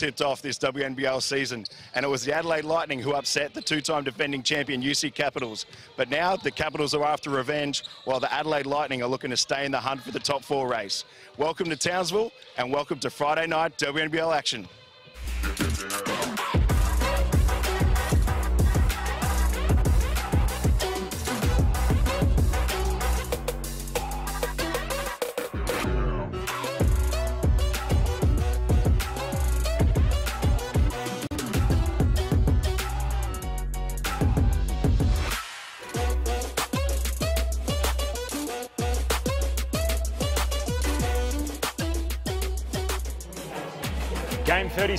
tipped off this WNBL season, and it was the Adelaide Lightning who upset the two-time defending champion UC Capitals. But now the Capitals are after revenge, while the Adelaide Lightning are looking to stay in the hunt for the top four race. Welcome to Townsville, and welcome to Friday night WNBL action.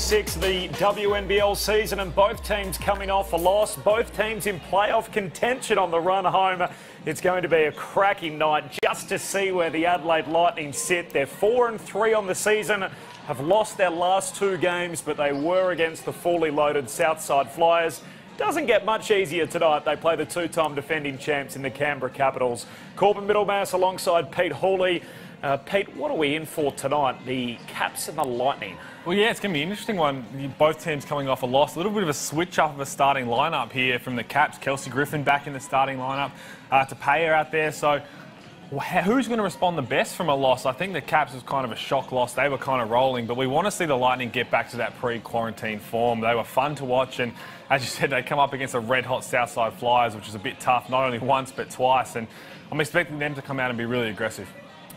Game 36 of the WNBL season and both teams coming off a loss. Both teams in playoff contention on the run home. It's going to be a cracking night just to see where the Adelaide Lightning sit. They're 4 and 3 on the season, have lost their last two games, but they were against the fully loaded Southside Flyers. Doesn't get much easier tonight. They play the two-time defending champs in the Canberra Capitals. Corbin Middlemas alongside Pete Hawley. Uh, Pete, what are we in for tonight? The Caps and the Lightning. Well, yeah, it's going to be an interesting one. Both teams coming off a loss. A little bit of a switch up of a starting lineup here from the Caps. Kelsey Griffin back in the starting lineup. Uh, Tupaea out there. So who's going to respond the best from a loss? I think the Caps was kind of a shock loss. They were kind of rolling, but we want to see the Lightning get back to that pre-quarantine form. They were fun to watch, and as you said, they come up against the red-hot Southside Flyers, which is a bit tough, not only once but twice. And I'm expecting them to come out and be really aggressive.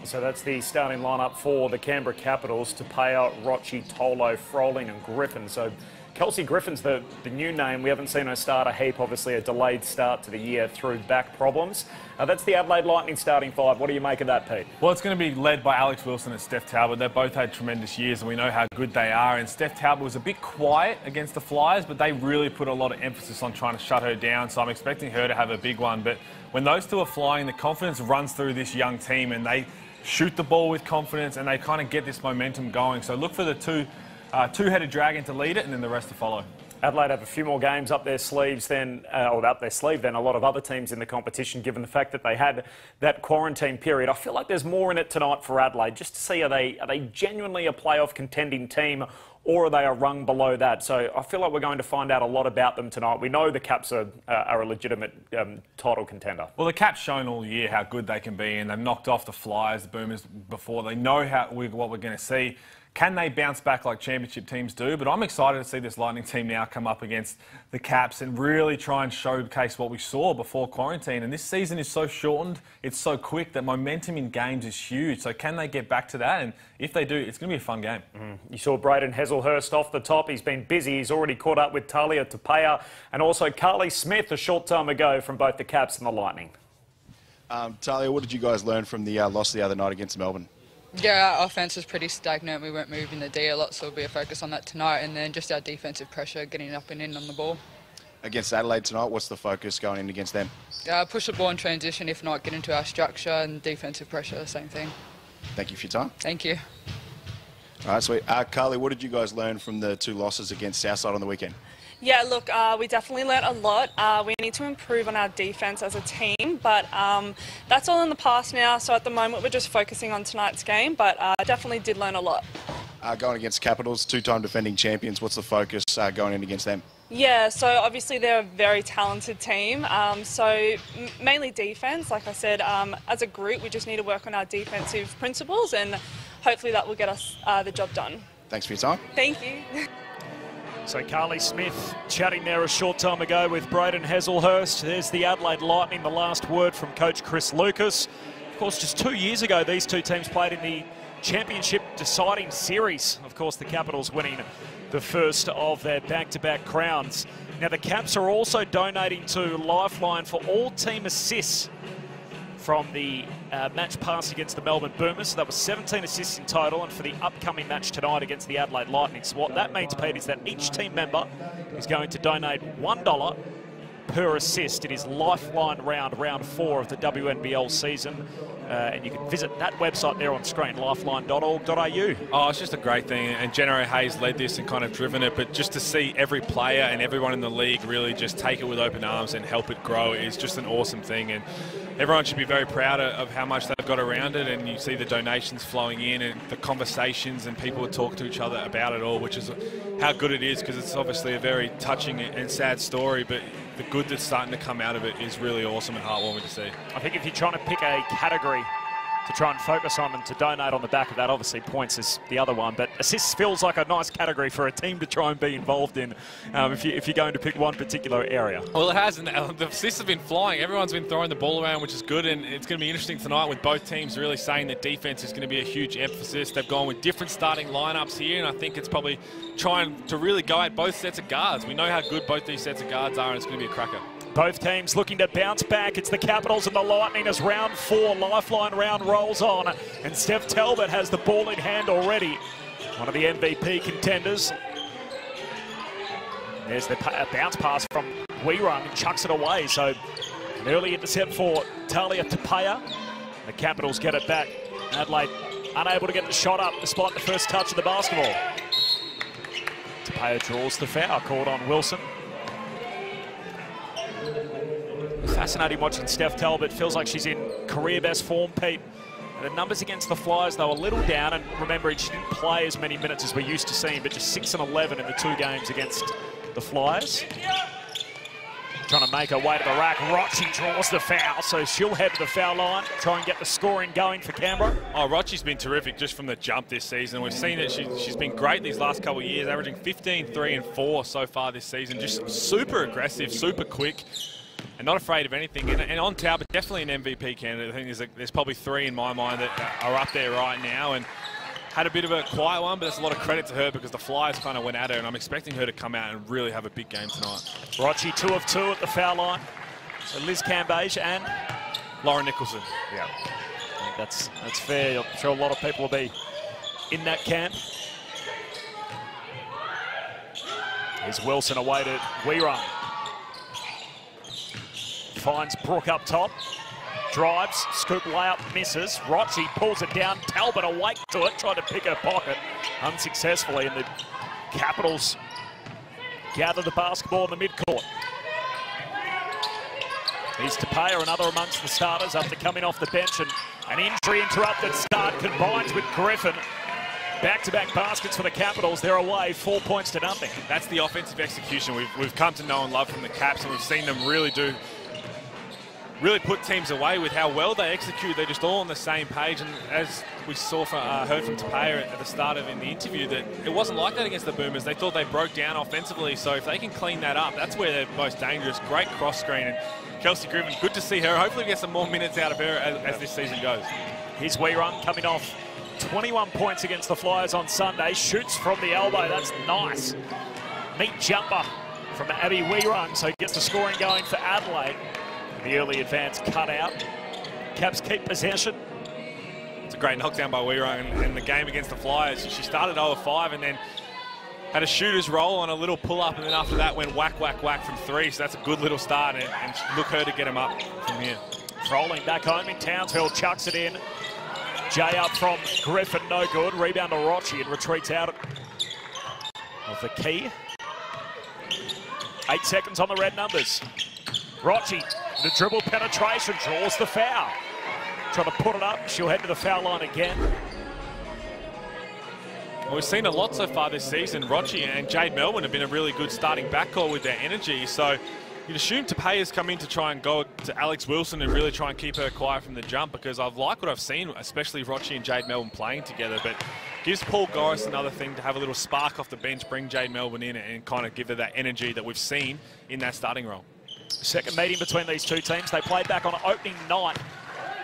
So that's the starting lineup for the Canberra Capitals. Tupaea, Rocci, Tolo, Froling and Griffin. So Kelsey Griffin's the, the new name. We haven't seen her start a heap. Obviously a delayed start to the year through back problems. Uh, that's the Adelaide Lightning starting five. What do you make of that, Pete? Well, it's going to be led by Alex Wilson and Steph Talbot. They've both had tremendous years and we know how good they are. And Steph Talbot was a bit quiet against the Flyers, but they really put a lot of emphasis on trying to shut her down. So I'm expecting her to have a big one. But when those two are flying, the confidence runs through this young team and they shoot the ball with confidence, and they kind of get this momentum going. So look for the two, uh, two-headed dragon to lead it, and then the rest to follow. Adelaide have a few more games up their sleeves than, uh, or up their sleeve than a lot of other teams in the competition, given the fact that they had that quarantine period. I feel like there's more in it tonight for Adelaide, just to see are they are they genuinely a playoff contending team, or are they a rung below that? So I feel like we're going to find out a lot about them tonight. We know the Caps are, uh, are a legitimate um, title contender. Well, the Caps shown all year how good they can be, and they've knocked off the Flyers, the Boomers before. They know how we, what we're going to see. Can they bounce back like championship teams do? But I'm excited to see this Lightning team now come up against the Caps and really try and showcase what we saw before quarantine. And this season is so shortened, it's so quick that momentum in games is huge. So can they get back to that? And if they do, it's going to be a fun game. Mm. You saw Braden Hazelhurst off the top. He's been busy. He's already caught up with Tahlia Tupaea and also Carly Smith a short time ago from both the Caps and the Lightning. Um, Tahlia, what did you guys learn from the uh, loss the other night against Melbourne? Yeah, our offense was pretty stagnant. We weren't moving the D a lot, so it'll be a focus on that tonight. And then just our defensive pressure, getting up and in on the ball. Against Adelaide tonight, what's the focus going in against them? Uh, push the ball in transition, if not, get into our structure and defensive pressure, same thing. Thank you for your time. Thank you. All right, sweet. Uh, Carly, what did you guys learn from the two losses against Southside on the weekend? Yeah, look, uh, we definitely learnt a lot. Uh, we need to improve on our defence as a team, but um, that's all in the past now. So at the moment, we're just focusing on tonight's game, but uh, definitely did learn a lot. Uh, going against Capitals, two-time defending champions, what's the focus uh, going in against them? Yeah, so obviously they're a very talented team. Um, so mainly defence, like I said, um, as a group, we just need to work on our defensive principles, and hopefully that will get us uh, the job done. Thanks for your time. Thank you. So Carly Smith chatting there a short time ago with Braden Hazelhurst. There's the Adelaide Lightning, the last word from coach Chris Lucas. Of course, just two years ago, these two teams played in the championship deciding series. Of course, the Capitals winning the first of their back-to-back -back crowns. Now, the Caps are also donating to Lifeline for all team assists from the uh, match pass against the Melbourne Boomers. So that was 17 assists in total. And for the upcoming match tonight against the Adelaide Lightning. So what that means, Pete, is that each team member is going to donate $1 per assist. It is Lifeline round, round four of the WNBL season. Uh, and you can visit that website there on screen, lifeline.org.au. Oh, it's just a great thing. And Jenna O'Hea led this and kind of driven it. But just to see every player and everyone in the league really just take it with open arms and help it grow is just an awesome thing. And everyone should be very proud of how much they've got around it. And you see the donations flowing in and the conversations and people talk to each other about it all, which is how good it is because it's obviously a very touching and sad story, but the good that's starting to come out of it is really awesome and heartwarming to see. I think if you're trying to pick a category to try and focus on and to donate on the back of that. Obviously, points is the other one, but assists feels like a nice category for a team to try and be involved in um, if, you, if you're going to pick one particular area. Well, it has, and the assists have been flying. Everyone's been throwing the ball around, which is good, and it's going to be interesting tonight with both teams really saying that defense is going to be a huge emphasis. They've gone with different starting lineups here, and I think it's probably trying to really go at both sets of guards. We know how good both these sets of guards are, and it's going to be a cracker. Both teams looking to bounce back. It's the Capitals and the Lightning as round four, lifeline round rolls on. And Steph Talbot has the ball in hand already. One of the MVP contenders. There's the bounce pass from Wehrung and chucks it away. So an early intercept for Tahlia Tupaea. The Capitals get it back. Adelaide unable to get the shot up despite the first touch of the basketball. Tupaea draws the foul called on Wilson. Fascinating watching Steph Talbot. Feels like she's in career best form, Pete. The numbers against the Flyers, were a little down, and remember, she didn't play as many minutes as we're used to seeing, but just 6 and 11 in the two games against the Flyers. Trying to make her way to the rack. Rocci draws the foul, so she'll head to the foul line, try and get the scoring going for Canberra. Oh, Rocci's been terrific just from the jump this season. We've seen that she, she's been great these last couple of years, averaging 15, 3 and 4 so far this season. Just super aggressive, super quick and not afraid of anything. And, and on Talbot, definitely an MVP candidate. I think there's, a, there's probably three in my mind that are up there right now. And had a bit of a quiet one, but there's a lot of credit to her because the Flyers kind of went at her, and I'm expecting her to come out and really have a big game tonight. Rocci, two of two at the foul line. So Liz Cambage and Lauren Nicholson. Yeah, that's that's fair. I'm sure a lot of people will be in that camp. Here's Wilson away to Wehrung finds Brooke up top. Drives, scoop layup, misses. Rocci pulls it down. Talbot awake to it, tried to pick her pocket unsuccessfully. And the Capitals gather the basketball in the midcourt. Here's Tupaea, another amongst the starters after coming off the bench. And an injury interrupted start combines with Griffin. Back-to-back -back baskets for the Capitals. They're away, four points to nothing. That's the offensive execution we've, we've come to know and love from the Caps, and we've seen them really do really put teams away with how well they execute. They're just all on the same page. And as we saw from, uh, heard from Tupaea at the start of in the interview, that it wasn't like that against the Boomers. They thought they broke down offensively. So if they can clean that up, that's where they're most dangerous. Great cross screen. And Kelsey Griffin, good to see her. Hopefully we get some more minutes out of her as, as this season goes. Here's Wehrung coming off 21 points against the Flyers on Sunday. Shoots from the elbow. That's nice. Neat jumper from Abby Wehrung. So gets the scoring going for Adelaide. The early advance cut out. Caps keep possession. It's a great knockdown by Wehrung in the game against the Flyers. She started 0-5 and then had a shooter's roll on a little pull-up, and then after that went whack, whack, whack from three. So that's a good little start, and, and look her to get him up from here. Rolling back home in Townsville, chucks it in. Jay up from Griffin, no good. Rebound to Rocci and retreats out of the key. Eight seconds on the red numbers. Rocci the dribble penetration draws the foul. Trying to put it up. She'll head to the foul line again. We've seen a lot so far this season. Rocci and Jade Melbourne have been a really good starting backcourt with their energy. So you'd assume Tupaea's come in to try and go to Alex Wilson and really try and keep her quiet from the jump because I've liked what I've seen, especially Rocci and Jade Melbourne playing together. But gives Paul Goriss another thing to have a little spark off the bench, bring Jade Melbourne in and kind of give her that energy that we've seen in that starting role. Second meeting between these two teams. They played back on opening night,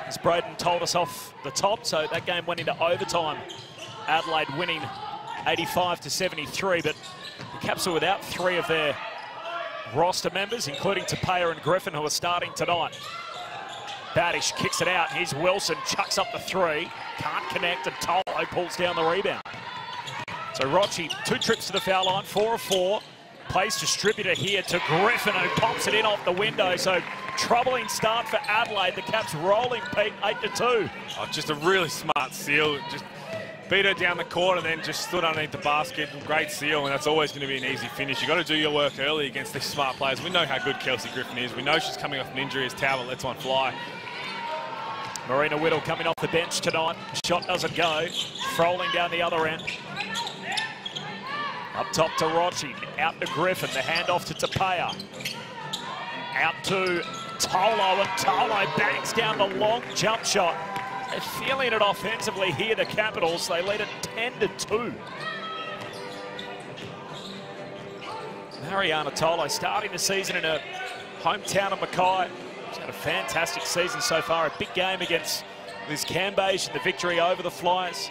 as Braden told us off the top. So that game went into overtime. Adelaide winning 85 to 73, but the Caps are without three of their roster members, including Tupaea and Griffin, who are starting tonight. Badish kicks it out. Here's Wilson, chucks up the three. Can't connect, and Tolo pulls down the rebound. So Rocci, two trips to the foul line, four of four. Place distributor here to Griffin, who pops it in off the window. So troubling start for Adelaide. The Caps rolling, Pete, 8 to 2. Oh, just a really smart seal. Just beat her down the court and then just stood underneath the basket. Great seal, and that's always going to be an easy finish. You've got to do your work early against these smart players. We know how good Kelsey Griffin is. We know she's coming off an injury as Talbot lets one fly. Marena Whittle coming off the bench tonight. Shot doesn't go. Froling down the other end. Up top to Rocci, out to Griffin, the handoff to Tupaea. Out to Tolo, and Tolo bangs down the long jump shot. They're feeling it offensively here, the Capitals. They lead it 10 to 2. Marianna Tolo starting the season in her hometown of Mackay. She's had a fantastic season so far. A big game against Liz Cambage and the victory over the Flyers.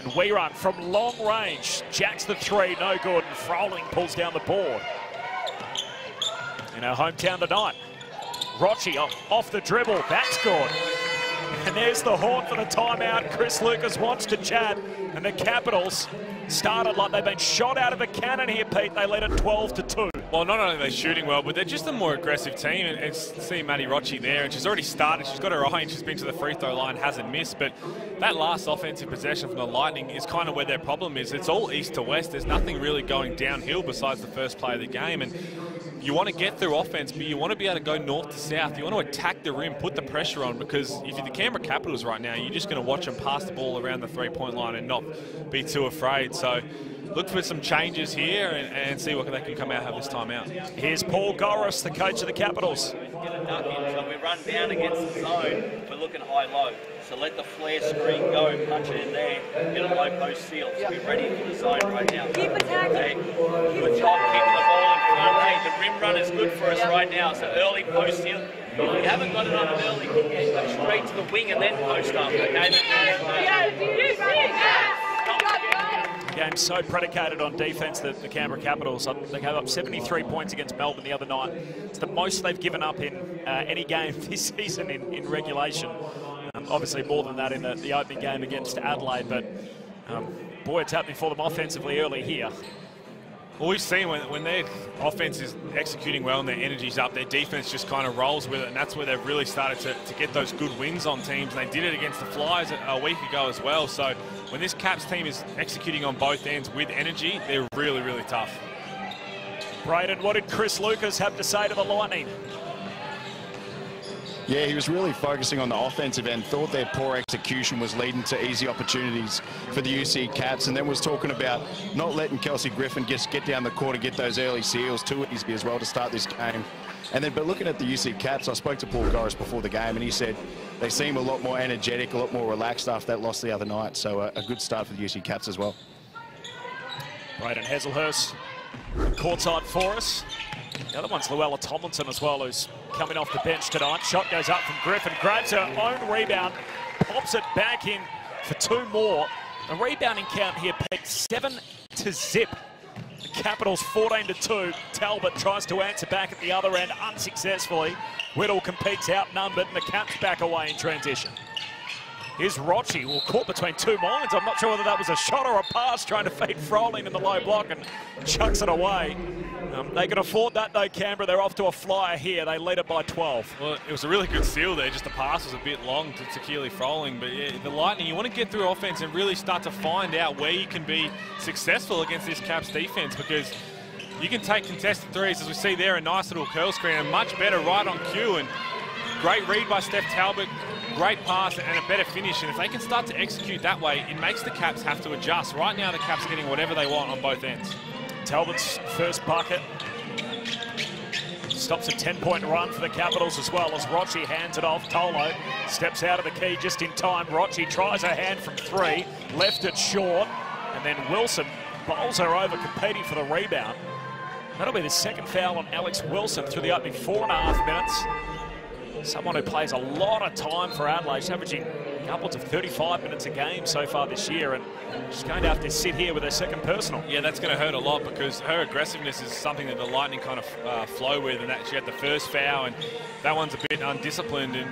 And Wehrung from long range. Jacks the three, no good. And Froling pulls down the board. In our hometown tonight. Rocci off, off the dribble. That's good. And there's the horn for the timeout. Chris Lucas wants to chat. And the Capitals started like they've been shot out of a cannon here, Pete. They led it 12 to 2. Well, not only are they shooting well, but they're just a more aggressive team. And, and see Maddie Rocci there, and she's already started. She's got her eye, and she's been to the free throw line, hasn't missed. But that last offensive possession from the Lightning is kind of where their problem is. It's all east to west. There's nothing really going downhill besides the first play of the game. And you want to get through offense, but you want to be able to go north to south. You want to attack the rim, put the pressure on, because if you're the Canberra Capitals right now, you're just going to watch them pass the ball around the three-point line and not be too afraid. So look for some changes here and, and, see what they can come out have this time out. Here's Paul Goriss, the coach of the Capitals. Get a duck so we run down against the zone, we're looking high-low. So let the flare screen go, punch it in there, get a low post seal. So we're ready for the zone right now. Keep attacking. Okay. Good job keeping the ball in front. Hey, the rim run is good for us right now. So early post seal. If you haven't got it on an early, go straight to the wing and then post up. Okay. Game so predicated on defence that the Canberra Capitals, they gave up 73 points against Melbourne the other night. It's the most they've given up in uh, any game this season in, in regulation. Um, obviously more than that in the, the opening game against Adelaide, but um, boy, it's happening for them offensively early here. Well, we've seen when, when their offense is executing well and their energy's up, their defense just kind of rolls with it, and that's where they've really started to, to get those good wins on teams. And they did it against the Flyers a, a week ago as well. So when this Caps team is executing on both ends with energy, they're really, really tough. Braden, what did Chris Lucas have to say to the Lightning? Yeah, he was really focusing on the offensive end, thought their poor execution was leading to easy opportunities for the UC Caps, and then was talking about not letting Kelsey Griffin just get down the court and get those early seals too easy as well to start this game. And then, but looking at the UC Caps, I spoke to Paul Goriss before the game, and he said they seem a lot more energetic, a lot more relaxed after that loss the other night. So a, a good start for the UC Caps as well. Braden Hazelhurst, courtside for us. The other one's Louella Tomlinson as well, who's coming off the bench tonight. Shot goes up from Griffin, grabs her own rebound, pops it back in for two more. The rebounding count here, Pete, seven to zip. The Capitals 14 to 2. Talbot tries to answer back at the other end unsuccessfully. Whittle competes outnumbered and the Caps back away in transition. Here's Rocci, well, caught between two minds. I'm not sure whether that was a shot or a pass, trying to feed Froling in the low block and chucks it away. Um, they can afford that though, Canberra. They're off to a flyer here. They lead it by 12. Well, it was a really good seal there. Just the pass was a bit long to, to Keely Froling. But yeah, the Lightning, you want to get through offense and really start to find out where you can be successful against this Caps defense because you can take contested threes, as we see there, a nice little curl screen, and much better right on cue. And great read by Steph Talbot, great pass and a better finish. And if they can start to execute that way, it makes the Caps have to adjust. Right now, the Caps are getting whatever they want on both ends. Talbot's first bucket. Stops a 10-point run for the Capitals as well as Rocci hands it off. Tolo steps out of the key just in time. Rocci tries her hand from three, left it short, and then Wilson bowls her over, competing for the rebound. That'll be the second foul on Alex Wilson through the opening four and a half minutes someone who plays a lot of time for Adelaide. She's averaging upwards of 35 minutes a game so far this year, and she's going to have to sit here with her second personal. Yeah, that's going to hurt a lot because her aggressiveness is something that the Lightning kind of uh, flow with, and that she had the first foul, and that one's a bit undisciplined, and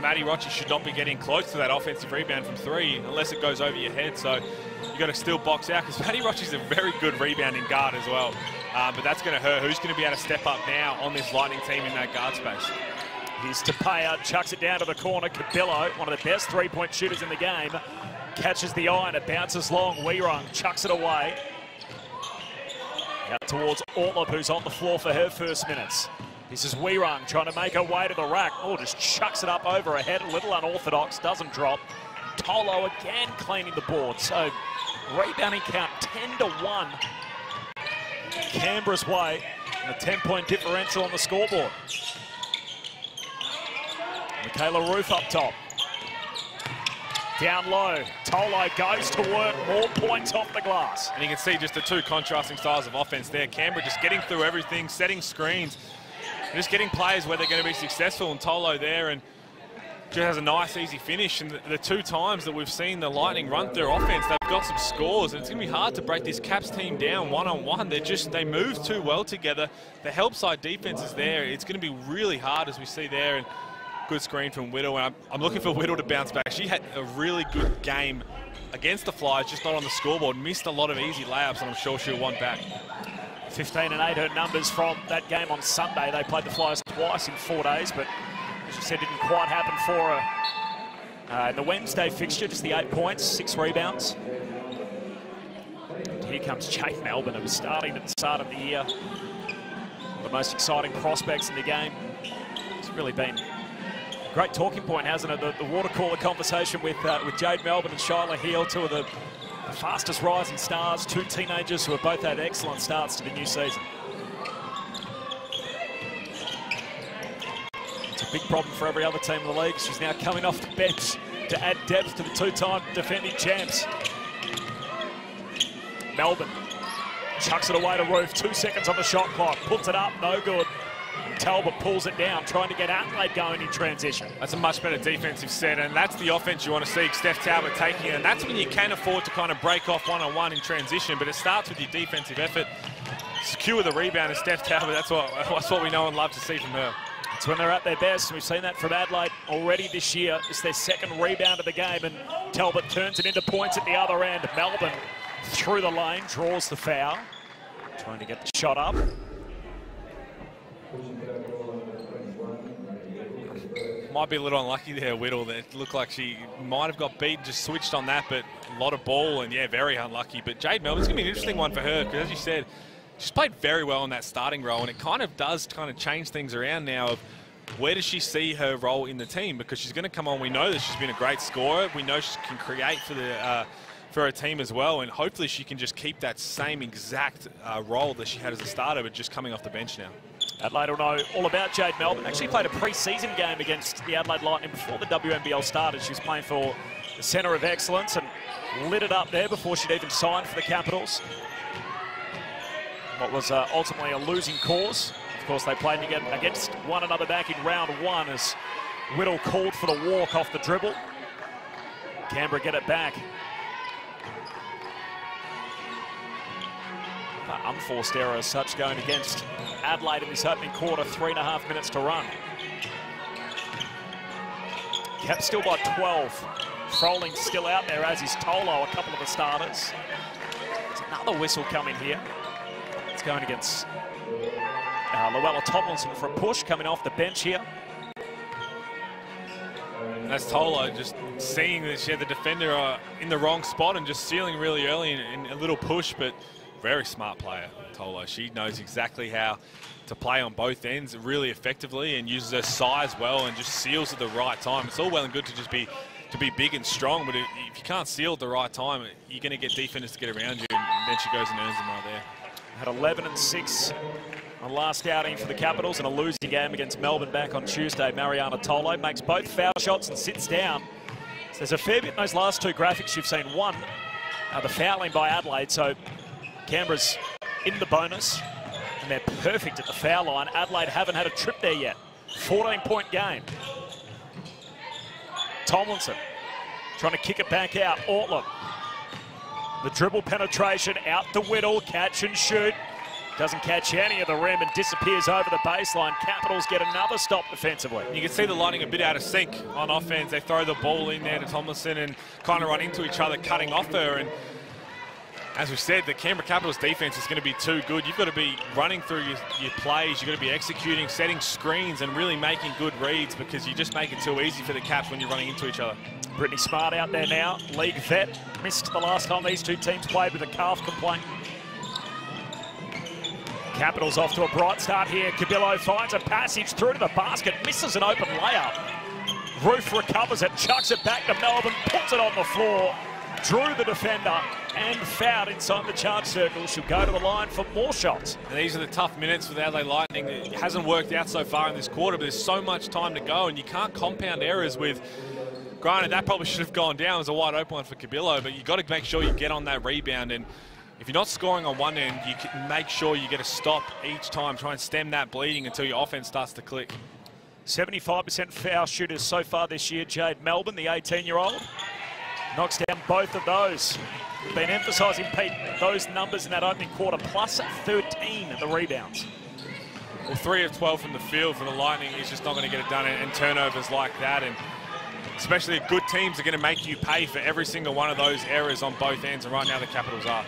Maddie Rocci should not be getting close to that offensive rebound from three unless it goes over your head. So you've got to still box out because Maddie Rocci's a very good rebounding guard as well. Um, but that's going to hurt. Who's going to be able to step up now on this Lightning team in that guard space? Here's Tupaea, chucks it down to the corner. Cubillo, one of the best three-point shooters in the game, catches the eye and it bounces long. Wehrung chucks it away. Out towards Ortlepp, who's on the floor for her first minutes. This is Wehrung trying to make her way to the rack. Oh, just chucks it up over her head. A little unorthodox, doesn't drop. Tolo again cleaning the board. So rebounding count 10 to 1 Canberra's way and a 10-point differential on the scoreboard. Mikaela Ruef up top. Down low, Tolo goes to work, more points off the glass. And you can see just the two contrasting styles of offense there. Canberra just getting through everything, setting screens, just getting players where they're going to be successful. And Tolo there and just has a nice, easy finish. And the, the, two times that we've seen the Lightning run through offense, they've got some scores. And it's going to be hard to break this Caps team down one-on-one. -on -one. They're just, they move too well together. The help side defense is there. It's going to be really hard as we see there. And good screen from Whittle. And I'm, I'm looking for Whittle to bounce back. She had a really good game against the Flyers, just not on the scoreboard. Missed a lot of easy layups, and I'm sure she'll want back. 15 and 8 her numbers from that game on Sunday. They played the Flyers twice in four days, but as you said, didn't quite happen for her. Uh, the Wednesday fixture, just the eight points, six rebounds. And here comes Jade Melbourne, who was starting at the start of the year. The most exciting prospects in the game. It's really been great talking point, hasn't it? The, the water cooler conversation with uh, with Jade Melbourne and Shyla Heal, two of the, the fastest rising stars, two teenagers who have both had excellent starts to the new season. It's a big problem for every other team in the league. She's now coming off the bench to add depth to the two-time defending champs. Melbourne chucks it away to Ruef. Two seconds on the shot clock. Puts it up. No good. Talbot pulls it down, trying to get Adelaide going in transition. That's a much better defensive set, and that's the offense you want to see Steph Talbot taking it. And that's when you can afford to kind of break off one-on-one -on -one in transition, but it starts with your defensive effort. Secure the rebound, and Steph Talbot, that's what, that's what we know and love to see from her. It's when they're at their best. And we've seen that from Adelaide already this year. It's their second rebound of the game, and Talbot turns it into points at the other end. Melbourne through the lane, draws the foul. Trying to get the shot up. Might be a little unlucky there, Whittle. It looked like she might have got beat, just switched on that, but a lot of ball, and yeah, very unlucky. But Jade Melbourne's going to be an interesting one for her, because as you said, she's played very well in that starting role, and it kind of does kind of change things around now of where does she see her role in the team? Because she's going to come on. We know that she's been a great scorer. We know she can create for the uh, for her team as well, and hopefully she can just keep that same exact uh, role that she had as a starter, but just coming off the bench now. Adelaide will know all about Jade Melbourne. Actually played a pre-season game against the Adelaide Lightning before the WNBL started. She was playing for the Centre of Excellence and lit it up there before she'd even signed for the Capitals. What was uh, ultimately a losing cause. Of course, they played against one another back in round one as Whittle called for the walk off the dribble. Canberra get it back. Unforced error as such going against Adelaide in this opening quarter, three and a half minutes to run. Kept still by 12. Froling still out there, as is Tolo, a couple of the starters. There's another whistle coming here. It's going against uh, Louella Tomlinson for a push coming off the bench here. that's Tolo just seeing that she had the defender uh, in the wrong spot and just sealing really early in a little push, but very smart player, Tolo. She knows exactly how to play on both ends really effectively and uses her size well and just seals at the right time. It's all well and good to just be to be big and strong, but if you can't seal at the right time, you're going to get defenders to get around you, and then she goes and earns them right there. Had 11 and 6 on last outing for the Capitals and a losing game against Melbourne back on Tuesday. Marianna Tolo makes both foul shots and sits down. So there's a fair bit in those last two graphics you've seen. One, uh, the fouling by Adelaide, so Canberra's in the bonus, and they're perfect at the foul line. Adelaide haven't had a trip there yet. 14-point game. Tomlinson trying to kick it back out. Ortlepp. The dribble penetration out the Whittle, catch and shoot. Doesn't catch any of the rim and disappears over the baseline. Capitals get another stop defensively. You can see the Lightning a bit out of sync on offense. They throw the ball in there to Tomlinson and kind of run into each other, cutting off her. And as we said, the Canberra Capitals defense is going to be too good. You've got to be running through your, your, plays. You've got to be executing, setting screens, and really making good reads because you just make it too easy for the Caps when you're running into each other. Brittany Smart out there now, league vet. Missed the last time these two teams played with a calf complaint. Capitals off to a bright start here. Cubillo finds a passage through to the basket, misses an open layup. Ruef recovers it, chucks it back to Melbourne, puts it on the floor. Drew the defender, and fouled inside the charge circle. She'll go to the line for more shots. And these are the tough minutes for the Adelaide Lightning. It hasn't worked out so far in this quarter, but there's so much time to go, and you can't compound errors with. Granted, that probably should have gone down as a wide open one for Cubillo, but you've got to make sure you get on that rebound. And if you're not scoring on one end, you can make sure you get a stop each time. Try and stem that bleeding until your offense starts to click. 75% foul shooters so far this year. Jade Melbourne, the 18-year-old, knocks down both of those. Been emphasising, Pete, those numbers in that opening quarter, plus 13 at the rebounds. Well, 3 of 12 from the field for the Lightning is just not going to get it done, and turnovers like that, and especially good teams are going to make you pay for every single one of those errors on both ends, and right now the Capitals are.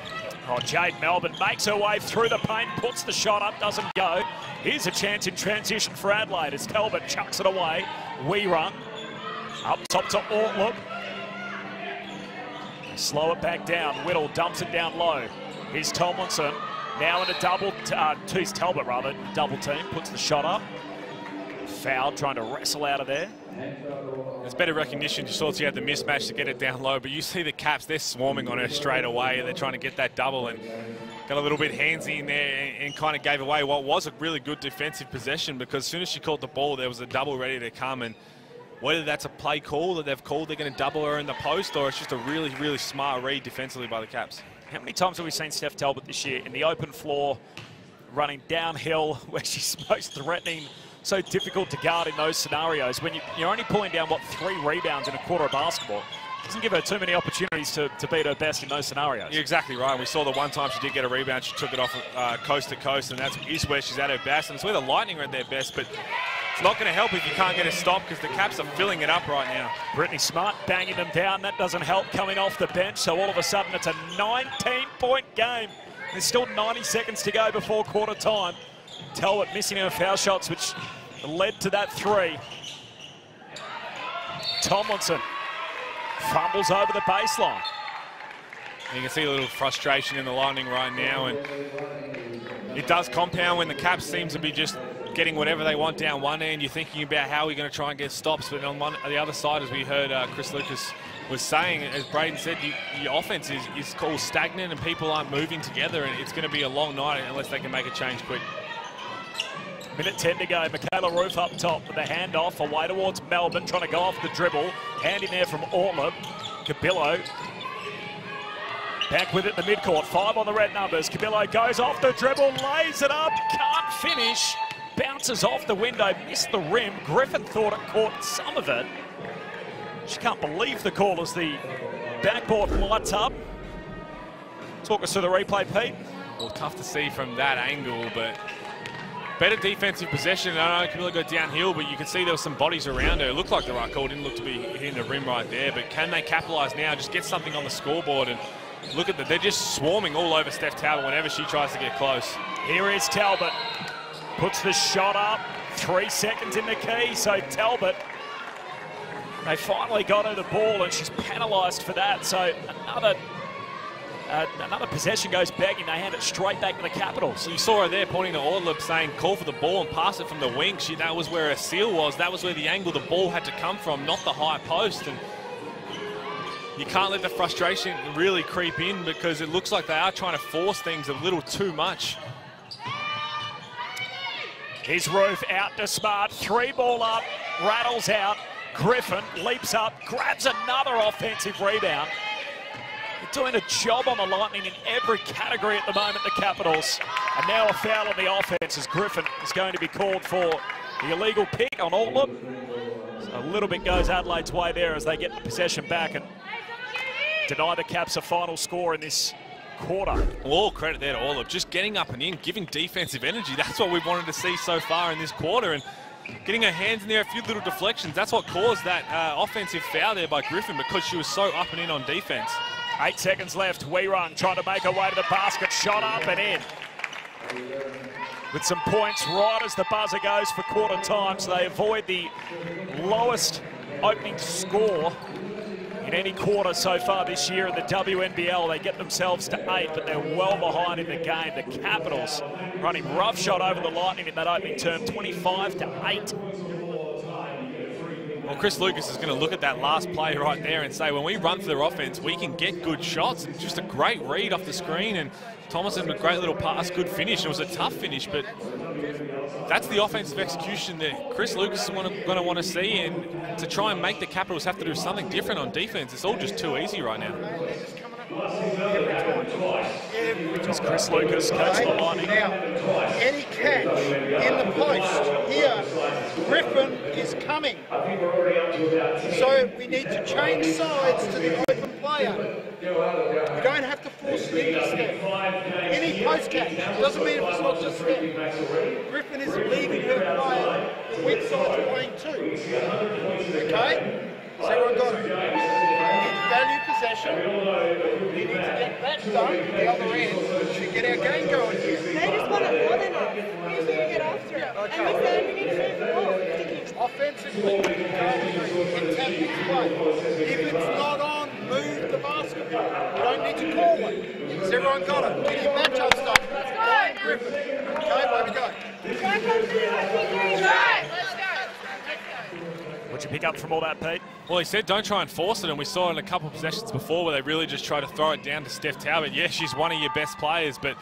Oh, Jade Melbourne makes her way through the paint, puts the shot up, doesn't go. Here's a chance in transition for Adelaide as Talbot chucks it away. Wehrung. Up top to Ortlepp. Slow it back down. Whittle dumps it down low. Here's Tomlinson. Now in a double, uh, Talbot rather, double team, puts the shot up. Foul, trying to wrestle out of there. There's better recognition. You saw she had the mismatch to get it down low, but you see the Caps, they're swarming on her straight away. and They're trying to get that double and got a little bit handsy in there and, and kind of gave away what was a really good defensive possession because as soon as she caught the ball, there was a double ready to come. And whether that's a play call that they've called, they're going to double her in the post, or it's just a really, really smart read defensively by the Caps. How many times have we seen Steph Talbot this year in the open floor, running downhill, where she's most threatening, so difficult to guard in those scenarios when you, are only pulling down, what, three rebounds in a quarter of basketball. Doesn't give her too many opportunities to, to beat her best in those scenarios. You're exactly right. We saw the one time she did get a rebound, she took it off uh, coast to coast, and that is where she's at her best. And it's where the Lightning are at their best, but it's not going to help if you can't get a stop because the Caps are filling it up right now. Brittany Smart banging them down. That doesn't help coming off the bench. So all of a sudden it's a 19-point game. There's still 90 seconds to go before quarter time. Talbot missing her foul shots, which led to that three. Tomlinson fumbles over the baseline. You can see a little frustration in the Lightning right now, and it does compound when the Caps seems to be just getting whatever they want down one end. You're thinking about how we're going to try and get stops, but on one, the other side, as we heard uh, Chris Lucas was saying, as Braden said, you, your offense is, is called stagnant and people aren't moving together, and it's going to be a long night unless they can make a change quick. Minute 10 to go. Mikaela Ruef up top with a handoff away towards Melbourne, trying to go off the dribble. Hand in there from Ortlepp. Cubillo. Back with it in the midcourt. Five on the red numbers. Cubillo goes off the dribble, lays it up, can't finish. Bounces off the window, missed the rim. Griffin thought it caught some of it. She can't believe the call as the backboard lights up. Talk us through the replay, Pete. Well, tough to see from that angle, but better defensive possession. I don't know Camilla go downhill, but you can see there were some bodies around her. It looked like the right call, didn't look to be hitting the rim right there. But can they capitalise now? Just get something on the scoreboard and look at that. They're just swarming all over Steph Talbot whenever she tries to get close. Here is Talbot. Puts the shot up. Three seconds in the key. So Talbot, they finally got her the ball and she's penalised for that. So another uh, another possession goes begging. They hand it straight back to the Capitals. You saw her there pointing to Ortlepp saying, call for the ball and pass it from the wing. She, that was where her seal was. That was where the angle the ball had to come from, not the high post. And you can't let the frustration really creep in because it looks like they are trying to force things a little too much. His Ruef out to Smart. Three ball up, rattles out. Griffin leaps up, grabs another offensive rebound. They're doing a job on the Lightning in every category at the moment, the Capitals. And now a foul on the offense as Griffin is going to be called for the illegal pick on Ortlepp. So a little bit goes Adelaide's way there as they get the possession back and deny the Caps a final score in this quarter. All credit there to Ortlepp, just getting up and in, giving defensive energy. That's what we've wanted to see so far in this quarter. And getting her hands in there, a few little deflections. That's what caused that uh, offensive foul there by Griffin because she was so up and in on defense. Eight seconds left. Wehrung, trying to make her way to the basket. Shot up and in. With some points right as the buzzer goes for quarter time, so they avoid the lowest opening score in any quarter so far this year in the WNBL. They get themselves to eight, but they're well behind in the game. The Capitals running rough shot over the Lightning in that opening term, 25 to 8. Well, Chris Lucas is going to look at that last play right there and say, when we run for their offense, we can get good shots. And just a great read off the screen. And Thomason, a great little pass, good finish. It was a tough finish, but that's the offensive execution that Chris Lucas is going to want to see. And to try and make the Capitals have to do something different on defense, it's all just too easy right now. Just Chris Lucas, coach the Lightning. Now, any catch in the post here, Griffin is coming. So we need to change sides to the open player. We don't have to force it into step. Any post catch doesn't mean it's not just step. Griffin is leaving her player. The weak side's playing too. Okay? So everyone got it. We need to value possession. We need to get that done the other end to get our game going here. They just want it more than us. We need to get after it. And we said we need to move the ball. Offensively. If it's not on, move the basketball. You don't need to call it. Has everyone got it? Get your matchup stuff. Let's go. Griffin. Okay, where we go? What'd you pick up from all that, Pete? Well, he said don't try and force it, and we saw in a couple of possessions before where they really just try to throw it down to Steph Talbot. Yeah, she's one of your best players, but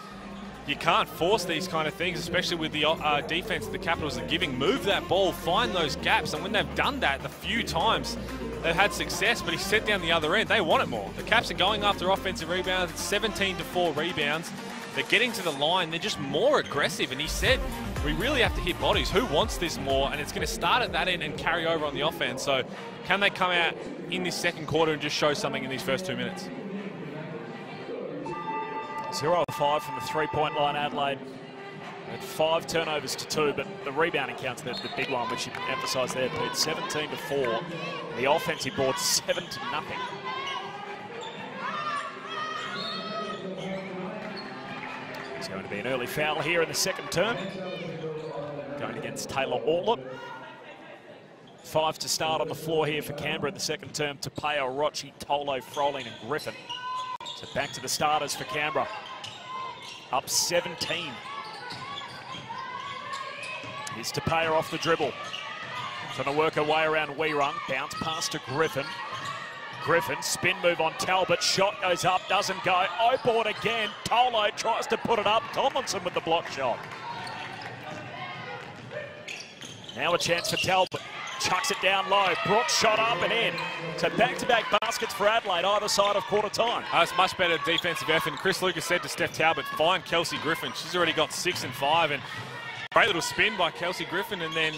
you can't force these kind of things, especially with the uh, defense the Capitals are giving. Move that ball, find those gaps, and when they've done that the few times, they've had success, but he set down the other end. They want it more. The Caps are going after offensive rebounds, 17 to 4 rebounds. They're getting to the line. They're just more aggressive. And he said, we really have to hit bodies. Who wants this more? And it's going to start at that end and carry over on the offense. So can they come out in this second quarter and just show something in these first two minutes? 0 of 5 from the three-point line, Adelaide. Had five turnovers to two, but the rebounding counts the, the big one, which you emphasised there, Pete. 17 to 4. The offensive board 7 to nothing. Going to be an early foul here in the second term. Going against Taylor Ortlepp. Five to start on the floor here for Canberra in the second term. Tupaea, Rocci, Tolo, Froling and Griffin. So back to the starters for Canberra. Up 17. Here's Tupaea off the dribble. Trying to work her way around Wehrung. Bounce pass to Griffin. Griffin, spin move on Talbot. Shot goes up, doesn't go. O-board again. Tolo tries to put it up. Tomlinson with the block shot. Now a chance for Talbot. Chucks it down low. Brooks shot up and in. So back-to-back baskets for Adelaide, either side of quarter time. Uh, it's much better defensive effort. And Chris Lucas said to Steph Talbot, find Kelsey Griffin. She's already got six and five. And great little spin by Kelsey Griffin. And then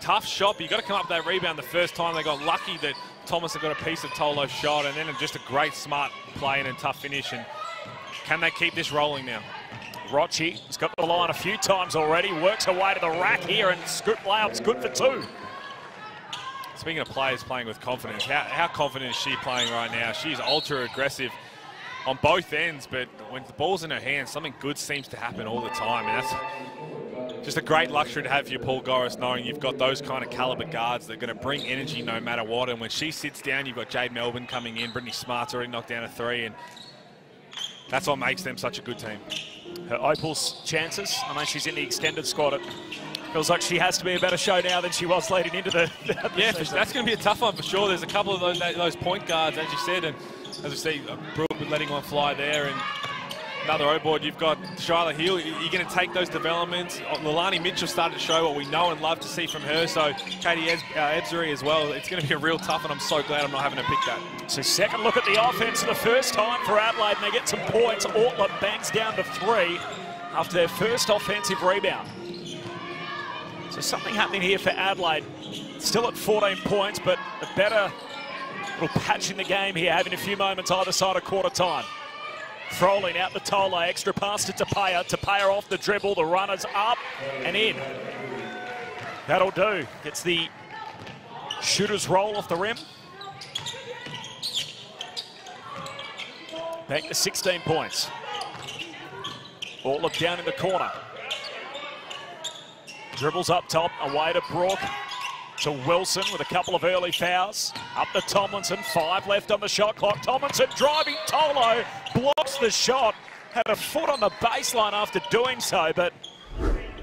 tough shot. But you got to come up with that rebound the first time. They got lucky that Thomas had got a piece of Tolo's shot. And then just a great, smart play and a tough finish. And can they keep this rolling now? Rocci has got the line a few times already. Works her way to the rack here and scoop layups good for two. Speaking of players playing with confidence, how, how confident is she playing right now? She's ultra aggressive on both ends, but when the ball's in her hands, something good seems to happen all the time. And that's just a great luxury to have for your Paul Goriss, knowing you've got those kind of caliber guards that are going to bring energy no matter what. And when she sits down, you've got Jade Melbourne coming in. Brittany Smart's already knocked down a three. And that's what makes them such a good team. Her Opal's chances. I know she's in the extended squad. It feels like she has to be a better show now than she was leading into the. the yeah, that's going to be a tough one for sure. There's a couple of those those point guards, as you said, and as we see, uh, Brooke letting one fly there, and another O board. You've got Charlotte Hill. You're going to take those developments. Leilani Mitchell started to show what we know and love to see from her. So Katie Ez uh, Ebzery as well. It's going to be a real tough, and I'm so glad I'm not having to pick that. So second look at the offense for the first time for Adelaide, and they get some points. Ortlepp bangs down to three after their first offensive rebound. So something happening here for Adelaide. Still at 14 points, but a better little patch in the game here, having a few moments either side of quarter time. Froling out the Tolo, extra pass to Tupaea. Tupaea off the dribble, the runner's up and in. That'll do. Gets the shooter's roll off the rim. Back to 16 points. Ball look down in the corner. Dribbles up top, away to Brooke. To Wilson with a couple of early fouls. Up to Tomlinson, five left on the shot clock. Tomlinson driving Tolo, blocks the shot. Had a foot on the baseline after doing so, but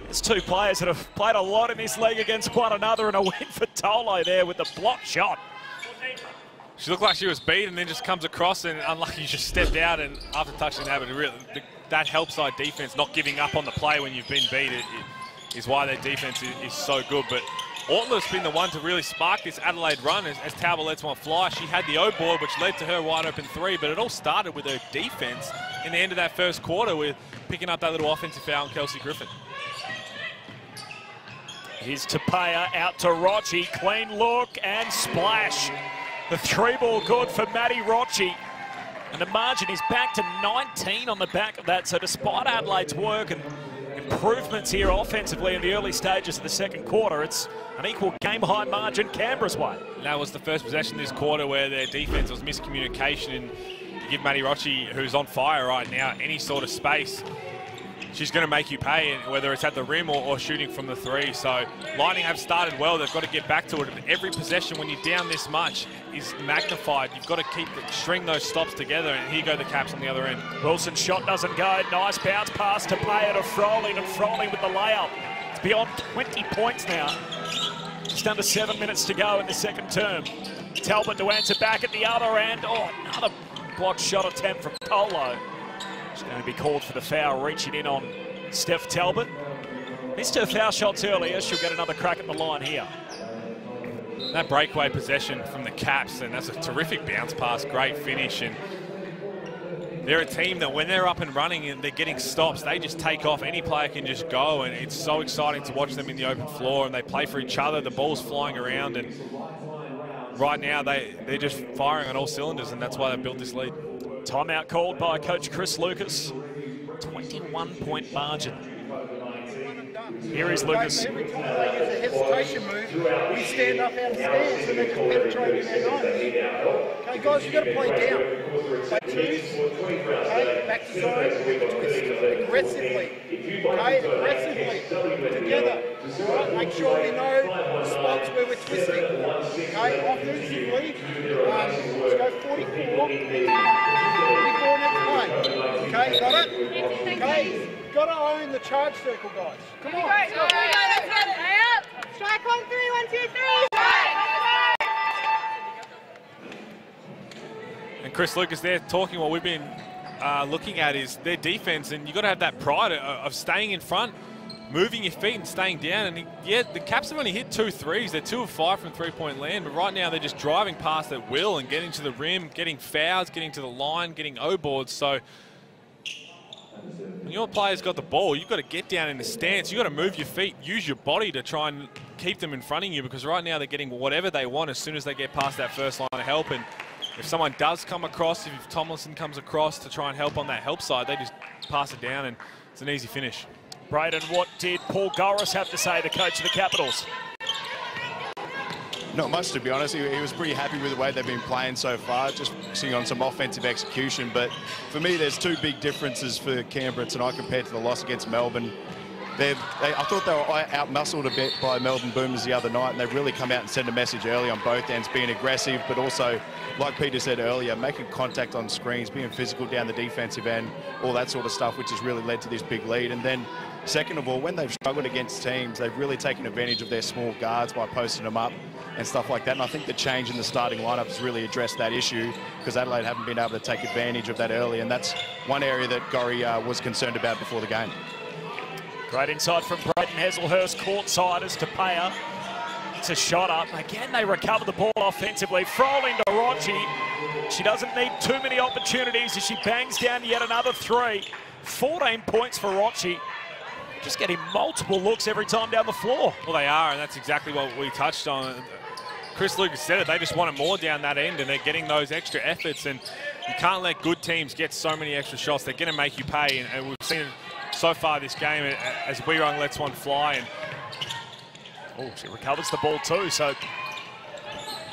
There's two players that have played a lot in this league against one another and a win for Tolo there with the block shot. She looked like she was beat and then just comes across and unlucky just stepped out and after touching that, but really, that helps side defense, not giving up on the play when you've been beat, it, it is why their defense is, is so good. But Ortlepp's been the one to really spark this Adelaide run as, as Tauber lets one fly. She had the O board, which led to her wide open three, but it all started with her defense in the end of that first quarter with picking up that little offensive foul on Kelsey Griffin. Here's Tupaea out to Rocci. Clean look and splash. The three ball good for Maddie Rocci. And the margin is back to 19 on the back of that. So despite Adelaide's work and improvements here offensively in the early stages of the second quarter, it's an equal game high margin Canberra's way. That was the first possession this quarter where their defense was miscommunication and give Maddie Rocci, who's on fire right now, any sort of space she's going to make you pay, whether it's at the rim or, or, shooting from the three. So Lightning have started well. They've got to get back to it. Every possession, when you're down this much, is magnified. You've got to keep string those stops together. And here go the Caps on the other end. Wilson's shot doesn't go. Nice bounce pass to play it of Froling, and Froling with the layup. It's beyond 20 points now. Just under seven minutes to go in the second term. Talbot to answer back at the other end. Oh, another blocked shot attempt from Tolo. She's going to be called for the foul, reaching in on Steph Talbot. Missed her foul shots earlier. She'll get another crack at the line here. That breakaway possession from the Caps, and that's a terrific bounce pass, great finish. And they're a team that when they're up and running and they're getting stops, they just take off. Any player can just go, and it's so exciting to watch them in the open floor. And they play for each other. The ball's flying around, and right now they, they're just firing on all cylinders, and that's why they built this lead. Timeout called by coach Chris Lucas. 21 point margin. Here is Lucas. Okay, guys, you've got to play down. Play twos, okay, back to zone, twist, aggressively. Okay, aggressively, together. All right, make sure we know the spots where we're twisting. Okay, offensively, um, let's go 44, 44 next play. Okay, got it? Okay. Got to own the charge circle, guys. Come on. Go, go, go, go, Strike on three, one, two, three. And Chris Lucas there talking what we've been uh, looking at is their defense, and you've got to have that pride of, of staying in front, moving your feet and staying down. And yeah, the Caps have only hit two threes. They're two of five from three-point land, but right now they're just driving past at will and getting to the rim, getting fouls, getting to the line, getting O-boards. So when your player's got the ball, you've got to get down in the stance. You've got to move your feet, use your body to try and keep them in front of you because right now they're getting whatever they want as soon as they get past that first line of help. And if someone does come across, if Tomlinson comes across to try and help on that help side, they just pass it down and it's an easy finish. Braden, what did Paul Goriss have to say, the coach of the Capitals? Not much, to be honest. He, he, was pretty happy with the way they've been playing so far, just focusing on some offensive execution. But for me, there's two big differences for Canberra tonight compared to the loss against Melbourne. They, I thought they were out-muscled a bit by Melbourne Boomers the other night, and they've really come out and sent a message early on both ends, being aggressive, but also, like Peter said earlier, making contact on screens, being physical down the defensive end, all that sort of stuff, which has really led to this big lead. And then, second of all, when they've struggled against teams, they've really taken advantage of their small guards by posting them up and stuff like that. And I think the change in the starting lineup has really addressed that issue because Adelaide haven't been able to take advantage of that early, and that's one area that Goriss uh, was concerned about before the game. Great inside from Braden Hazelhurst, courtside as Tupaea. It's a shot up. Again, they recover the ball offensively. Froling to Rocci. She doesn't need too many opportunities as she bangs down yet another three. 14 points for Rocci. Just getting multiple looks every time down the floor. Well, they are, and that's exactly what we touched on. Chris Lucas said it. They just wanted more down that end, and they're getting those extra efforts. And you can't let good teams get so many extra shots. They're going to make you pay, and, and we've seen it so far this game as Wehrung lets one fly. And oh, she recovers the ball too. So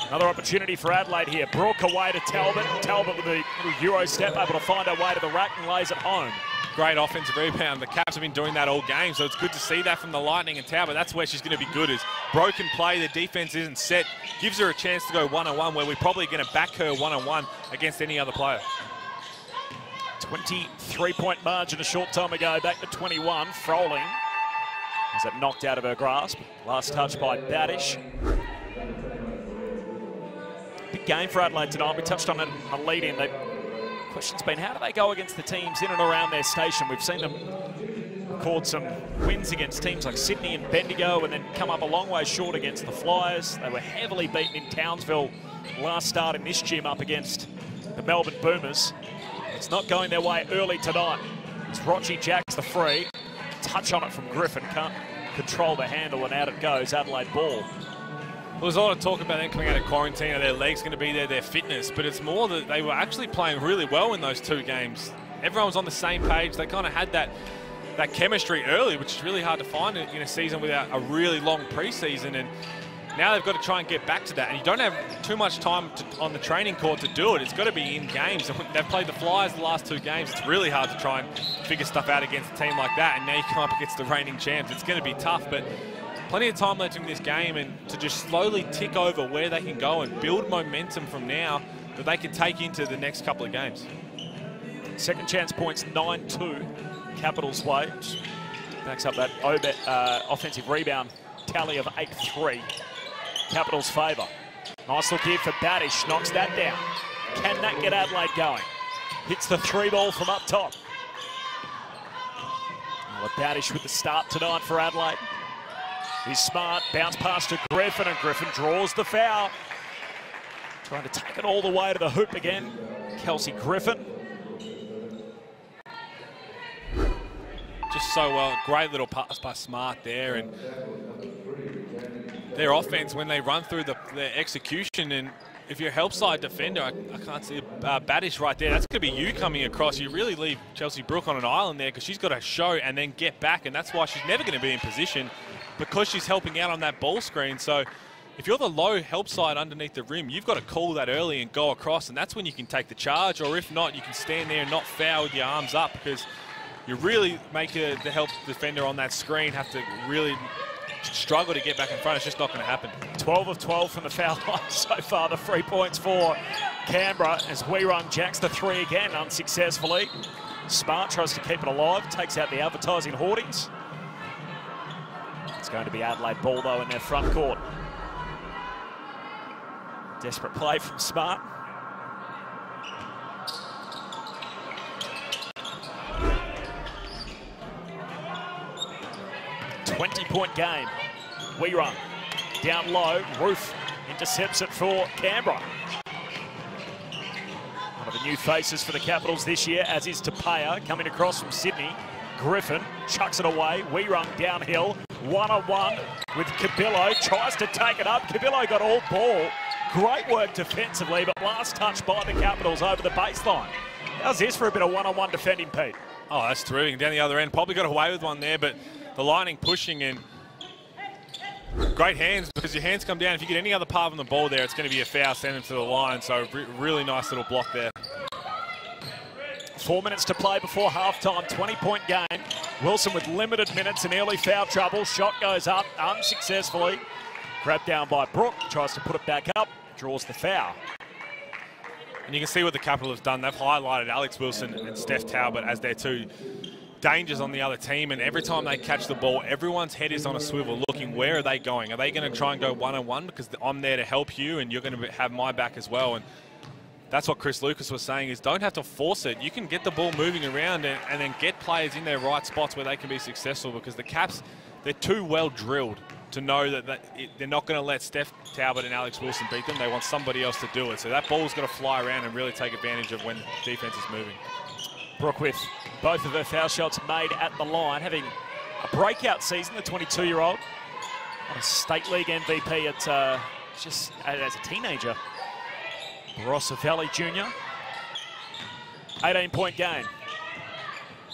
another opportunity for Adelaide here. Brook away to Talbot. Talbot with little Euro step, able to find her way to the rack and lays it home. Great offensive rebound. The Caps have been doing that all game, so it's good to see that from the Lightning and Talbot. That's where she's going to be good is broken play. The defense isn't set. Gives her a chance to go one-on-one where we're probably going to back her one-on-one against any other player. 23 point margin a short time ago, back to 21. Froling Is it knocked out of her grasp? Last touch by Badish. Big game for Adelaide tonight. We touched on it a lead in. Question's been how do they go against the teams in and around their station? We've seen them record some wins against teams like Sydney and Bendigo and then come up a long way short against the Flyers. They were heavily beaten in Townsville last start in this gym up against the Melbourne Boomers. It's not going their way early tonight. It's Rocci jacks the free. Touch on it from Griffin. Can't control the handle and out it goes. Adelaide ball. Well, there's a lot of talk about them coming out of quarantine. Are their legs going to be there, their fitness? But it's more that they were actually playing really well in those two games. Everyone was on the same page. They kind of had that that chemistry early, which is really hard to find in a season without a really long preseason. And now they've got to try and get back to that. And you don't have too much time to, on the training court to do it. It's got to be in games. They've played the Flyers the last two games. It's really hard to try and figure stuff out against a team like that. And now you come up against the reigning champs. It's going to be tough, but plenty of time left in this game and to just slowly tick over where they can go and build momentum from now that they can take into the next couple of games. Second chance points 9-2. Capitals way. Backs up that uh, offensive rebound tally of 8-3. Capitals favour. Nice look here for Badish. Knocks that down. Can that get Adelaide going? Hits the three ball from up top. Well, Badish with the start tonight for Adelaide. He's smart. Bounce pass to Griffin, and Griffin draws the foul. Trying to take it all the way to the hoop again. Kelsey Griffin. Just so well. Great little pass by Smart there. and Their offense, when they run through the, their execution, and if you're a help side defender, I, I can't see uh, Badish right there. That's going to be you coming across. You really leave Chelsea Brook on an island there because she's got to show and then get back, and that's why she's never going to be in position because she's helping out on that ball screen. So if you're the low help side underneath the rim, you've got to call that early and go across, and that's when you can take the charge. Or if not, you can stand there and not foul with your arms up because you really make the help defender on that screen have to really struggle to get back in front. It's just not going to happen. 12 of 12 from the foul line so far. The three points for Canberra as Wehrung jacks the three again unsuccessfully. Smart tries to keep it alive, takes out the advertising hoardings. Going to be Adelaide ball, though, in their front court. Desperate play from Smart. Twenty-point game. Wehrung down low. Ruef intercepts it for Canberra. One of the new faces for the Capitals this year, as is Tupaea, coming across from Sydney. Griffin chucks it away. Wehrung downhill. One on one with Cubillo. Tries to take it up. Cubillo got all ball. Great work defensively, but last touch by the Capitals over the baseline. How's this for a bit of one on one defending, Pete? Oh, that's terrific. Down the other end. Probably got away with one there, but the lining pushing in. Great hands because your hands come down. If you get any other part of the ball there, it's going to be a foul. Send them to the line. So re really nice little block there. Four minutes to play before halftime. 20-point game. Wilson with limited minutes and early foul trouble. Shot goes up unsuccessfully. Grabbed down by Brook. Tries to put it back up. Draws the foul. And you can see what the Capital have done. They've highlighted Alex Wilson and Steph Talbot as their two dangers on the other team. And every time they catch the ball, everyone's head is on a swivel looking, where are they going? Are they going to try and go one-on-one because I'm there to help you and you're going to have my back as well? And that's what Chris Lucas was saying is don't have to force it. You can get the ball moving around and, and then get players in their right spots where they can be successful because the Caps, they're too well drilled to know that, that it, they're not going to let Steph Talbot and Alex Wilson beat them. They want somebody else to do it. So that ball's going to fly around and really take advantage of when the defense is moving. Brooke with both of her foul shots made at the line, having a breakout season, the 22-year-old. A state league MVP at uh, just as a teenager. Valley Junior. 18-point game.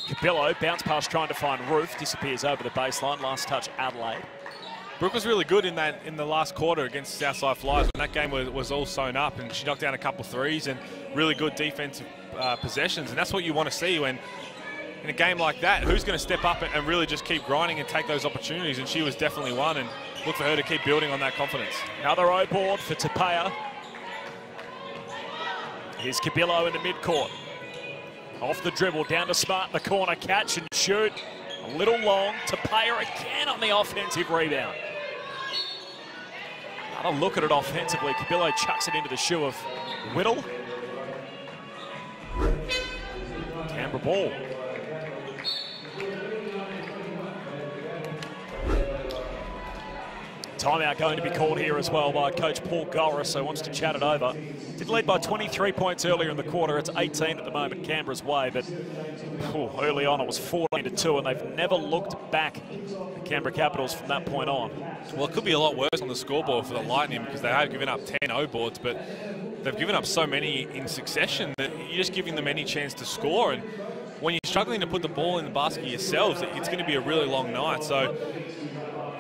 Cubillo, bounce pass trying to find Ruef, disappears over the baseline. Last touch, Adelaide. Brooke was really good in that in the last quarter against Southside Flyers when that game was, was all sewn up and she knocked down a couple threes and really good defensive uh, possessions. And that's what you want to see when in a game like that, who's going to step up and really just keep grinding and take those opportunities? And she was definitely one and look for her to keep building on that confidence. Another O board for Tupaea. Here's Cubillo in the midcourt. Off the dribble, down to Smart in the corner, catch and shoot. A little long to Payer again on the offensive rebound. Another look at it offensively. Cubillo chucks it into the shoe of Whittle. Canberra ball. Timeout going to be called here as well by coach Paul Goriss, so wants to chat it over. Did lead by 23 points earlier in the quarter. It's 18 at the moment Canberra's way, but oh, early on it was 14 to 2, and they've never looked back the Canberra Capitals from that point on. Well, it could be a lot worse on the scoreboard for the Lightning because they have given up 10 O boards, but they've given up so many in succession that you're just giving them any chance to score. And when you're struggling to put the ball in the basket yourselves, it's going to be a really long night. So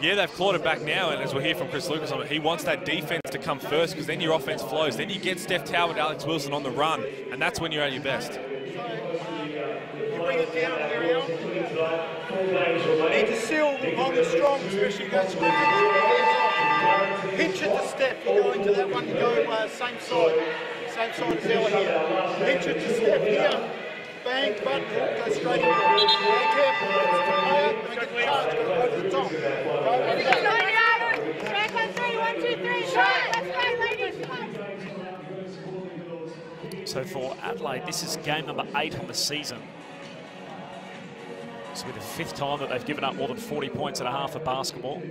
yeah, they've clawed it back now, and as we'll hear from Chris Lucas, he wants that defense to come first because then your offense flows. Then you get Steph Talbot, Alex Wilson on the run, and that's when you're at your best. You bring it down Need to seal on the strong, especially Griffin. Pinch it to Steph. You go into that one, you go uh, same side. Same side as Ella here. Pinch it to Steph here. Bang, button, hook, go straight in. Be careful. It's the player, and get the charge, go over the top. Go over the top. Back on three, one, two, three, shot. Let's go, ladies. So for Adelaide, this is game number eight on the season. This will be the fifth time that they've given up more than 40 points and a half of basketball.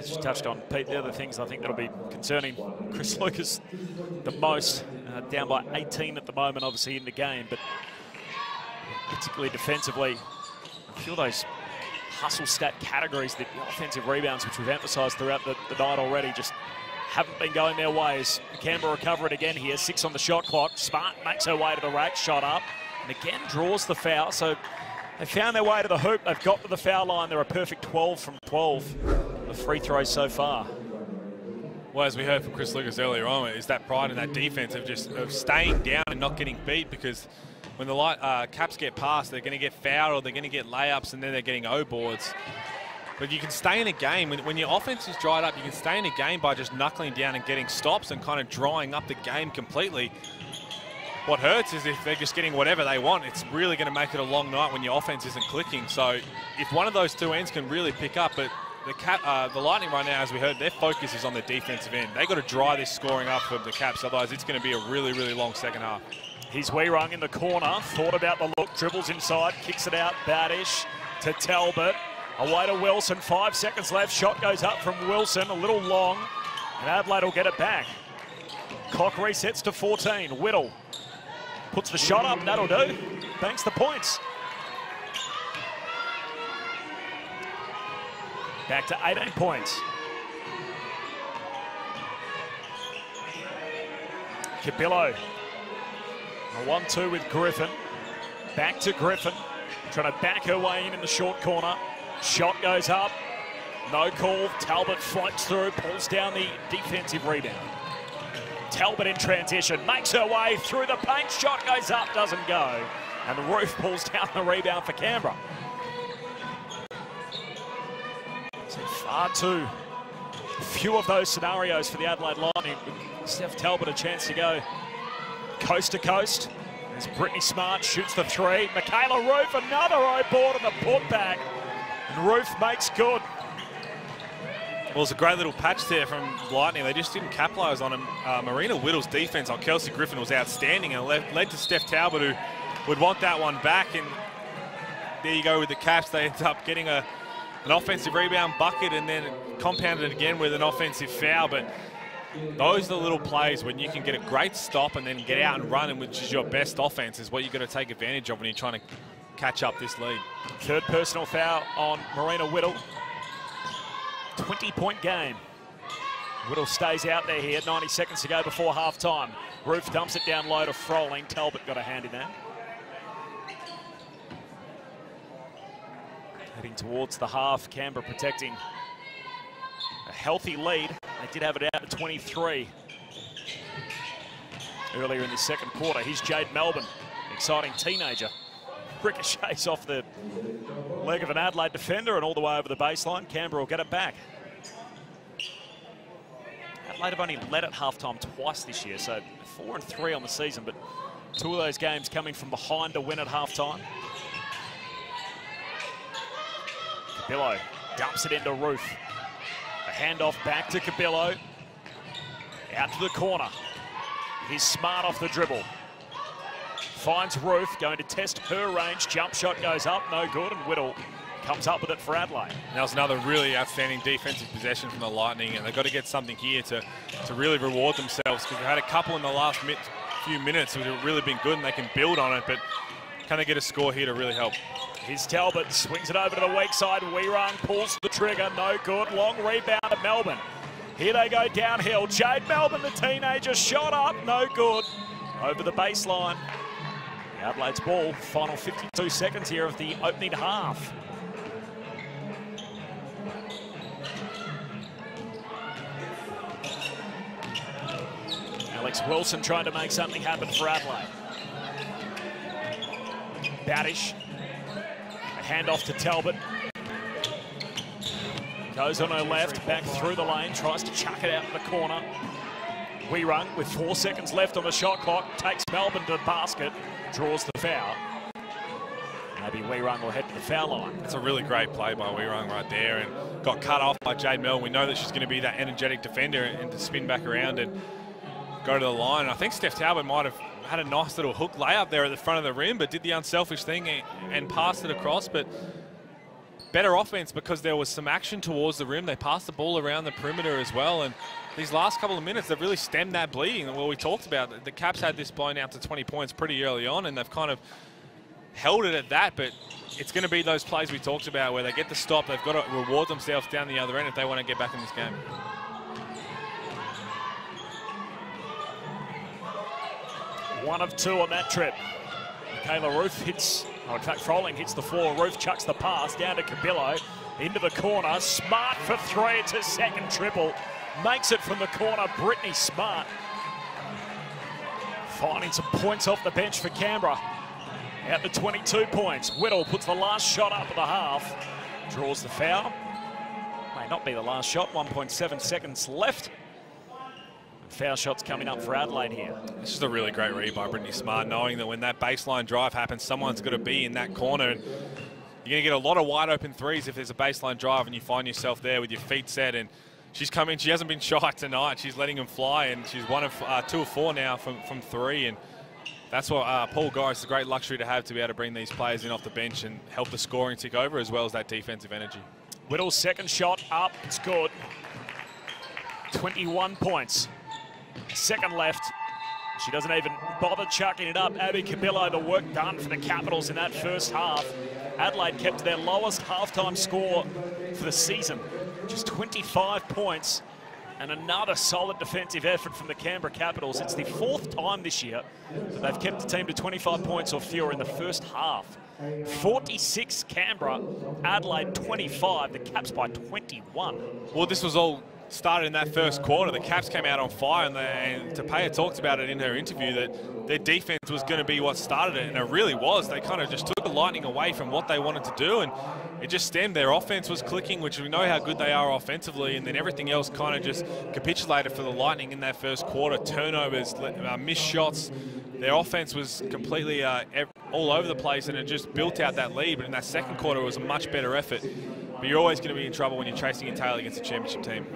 As you touched on, Pete, the other things I think that'll be concerning Chris Lucas the most, uh, down by 18 at the moment, obviously in the game, but particularly defensively, few of those hustle stat categories, the offensive rebounds, which we've emphasised throughout the, the night already, just haven't been going their ways. Canberra recover it again here, six on the shot clock. Smart makes her way to the rack, shot up, and again draws the foul. So they found their way to the hoop. They've got to the foul line. They're a perfect 12 from 12. The free throws so far. Well, as we heard from Chris Lucas earlier on, is that pride in that defense of just of staying down and not getting beat because when the light, uh, Caps get past, they're going to get fouled or they're going to get layups and then they're getting O boards. But you can stay in a game. When, when your offense is dried up, you can stay in a game by just knuckling down and getting stops and kind of drying up the game completely. What hurts is if they're just getting whatever they want, it's really going to make it a long night when your offense isn't clicking. So if one of those two ends can really pick up, but the cap, uh, the Lightning right now, as we heard, their focus is on the defensive end. They've got to dry this scoring up for the Caps, otherwise it's going to be a really, really long second half. He's Wehrung in the corner, thought about the look, dribbles inside, kicks it out, Badish to Talbot. Away to Wilson, five seconds left. Shot goes up from Wilson, a little long, and Adelaide will get it back. Cock resets to 14. Whittle puts the shot up, that'll do. Banks the points. Back to 18 points. Cubillo. A 1-2 with Griffin. Back to Griffin. Trying to back her way in in the short corner. Shot goes up. No call. Talbot floats through, pulls down the defensive rebound. Talbot in transition, makes her way through the paint. Shot goes up, doesn't go. And the Ruef pulls down the rebound for Canberra. So far too few of those scenarios for the Adelaide Lightning. Steph Talbot a chance to go coast to coast. As Brittany Smart shoots the three. Mikaela Ruef, another O board and the putback. And Roof makes good. Well, it's a great little patch there from Lightning. They just didn't capitalise on him. Uh, Marena Whittle's defence on Kelsey Griffin was outstanding and led, led to Steph Talbot, who would want that one back. And there you go with the Caps. They end up getting a, an offensive rebound bucket and then compounded it again with an offensive foul. But those are the little plays when you can get a great stop and then get out and run, and which is your best offense, is what you've got to take advantage of when you're trying to catch up this lead. Third personal foul on Marina Whittle. 20-point game. Whittle stays out there here, 90 seconds to go before half-time. Ruef dumps it down low to Froling. Talbot got a hand in that. Heading towards the half, Canberra protecting a healthy lead. They did have it out to 23 earlier in the second quarter. Here's Jade Melbourne, exciting teenager. Ricochets off the leg of an Adelaide defender and all the way over the baseline. Canberra will get it back. Adelaide have only led at halftime twice this year, so four and three on the season, but two of those games coming from behind to win at halftime. Cubillo dumps it into Ruef. A handoff back to Cubillo. Out to the corner. He's smart off the dribble. Finds Ruef, going to test her range. Jump shot goes up, no good, and Whittle comes up with it for Adelaide. That was another really outstanding defensive possession from the Lightning, and they've got to get something here to, to really reward themselves because they've had a couple in the last mi few minutes which have really been good and they can build on it, but can they get a score here to really help? Here's Talbot, swings it over to the weak side. Wehrung pulls the trigger, no good. Long rebound at Melbourne. Here they go downhill. Jade Melbourne, the teenager, shot up, no good. Over the baseline. Adelaide's ball, final 52 seconds here of the opening half. Alex Wilson trying to make something happen for Adelaide. Badish. A handoff to Talbot. Goes on her left, back through the lane, tries to chuck it out in the corner. Wehrung with four seconds left on the shot clock, takes Melbourne to the basket, draws the foul. Maybe Wehrung will head to the foul line. It's a really great play by Wehrung right there and got cut off by Jade Melbourne. We know that she's going to be that energetic defender and to spin back around and go to the line. I think Steph Talbot might have had a nice little hook layup there at the front of the rim, but did the unselfish thing and passed it across. But better offense because there was some action towards the rim. They passed the ball around the perimeter as well. And these last couple of minutes, they've really stemmed that bleeding. Well, we talked about the Caps had this blown out to 20 points pretty early on, and they've kind of held it at that. But it's going to be those plays we talked about where they get the stop. They've got to reward themselves down the other end if they want to get back in this game. One of two on that trip. Kayla Ruef hits, oh, in fact, Froling hits the floor. Ruef chucks the pass down to Cubillo. Into the corner. Smart for three. It's a second triple. Makes it from the corner. Brittany Smart. Finding some points off the bench for Canberra. Out to 22 points. Whittle puts the last shot up at the half. Draws the foul. May not be the last shot. 1.7 seconds left. Foul shots coming up for Adelaide here. This is a really great read by Brittany Smart, knowing that when that baseline drive happens, someone's going to be in that corner. And you're going to get a lot of wide open threes if there's a baseline drive and you find yourself there with your feet set. And she's come in, she hasn't been shy tonight. She's letting them fly, and she's one of uh, two or four now from, from three. And that's what uh, Paul Goriss is a great luxury to have to be able to bring these players in off the bench and help the scoring tick over as well as that defensive energy. Whittle's second shot up, it's good. 21 points. Second left. She doesn't even bother chucking it up. Abby Cubillo, the work done for the Capitals in that first half. Adelaide kept their lowest halftime score for the season, just 25 points. And another solid defensive effort from the Canberra Capitals. It's the fourth time this year that they've kept the team to 25 points or fewer in the first half. 46 Canberra, Adelaide 25, the Caps by 21. Well, this was all started in that first quarter. The Caps came out on fire, and, they, and Tupaea talked about it in her interview that their defense was going to be what started it, and it really was. They kind of just took the Lightning away from what they wanted to do, and it just stemmed. Their offense was clicking, which we know how good they are offensively, and then everything else kind of just capitulated for the Lightning in that first quarter. Turnovers, uh, missed shots. Their offense was completely uh, all over the place, and it just built out that lead. But in that second quarter, it was a much better effort. But you're always going to be in trouble when you're chasing tail against a championship team.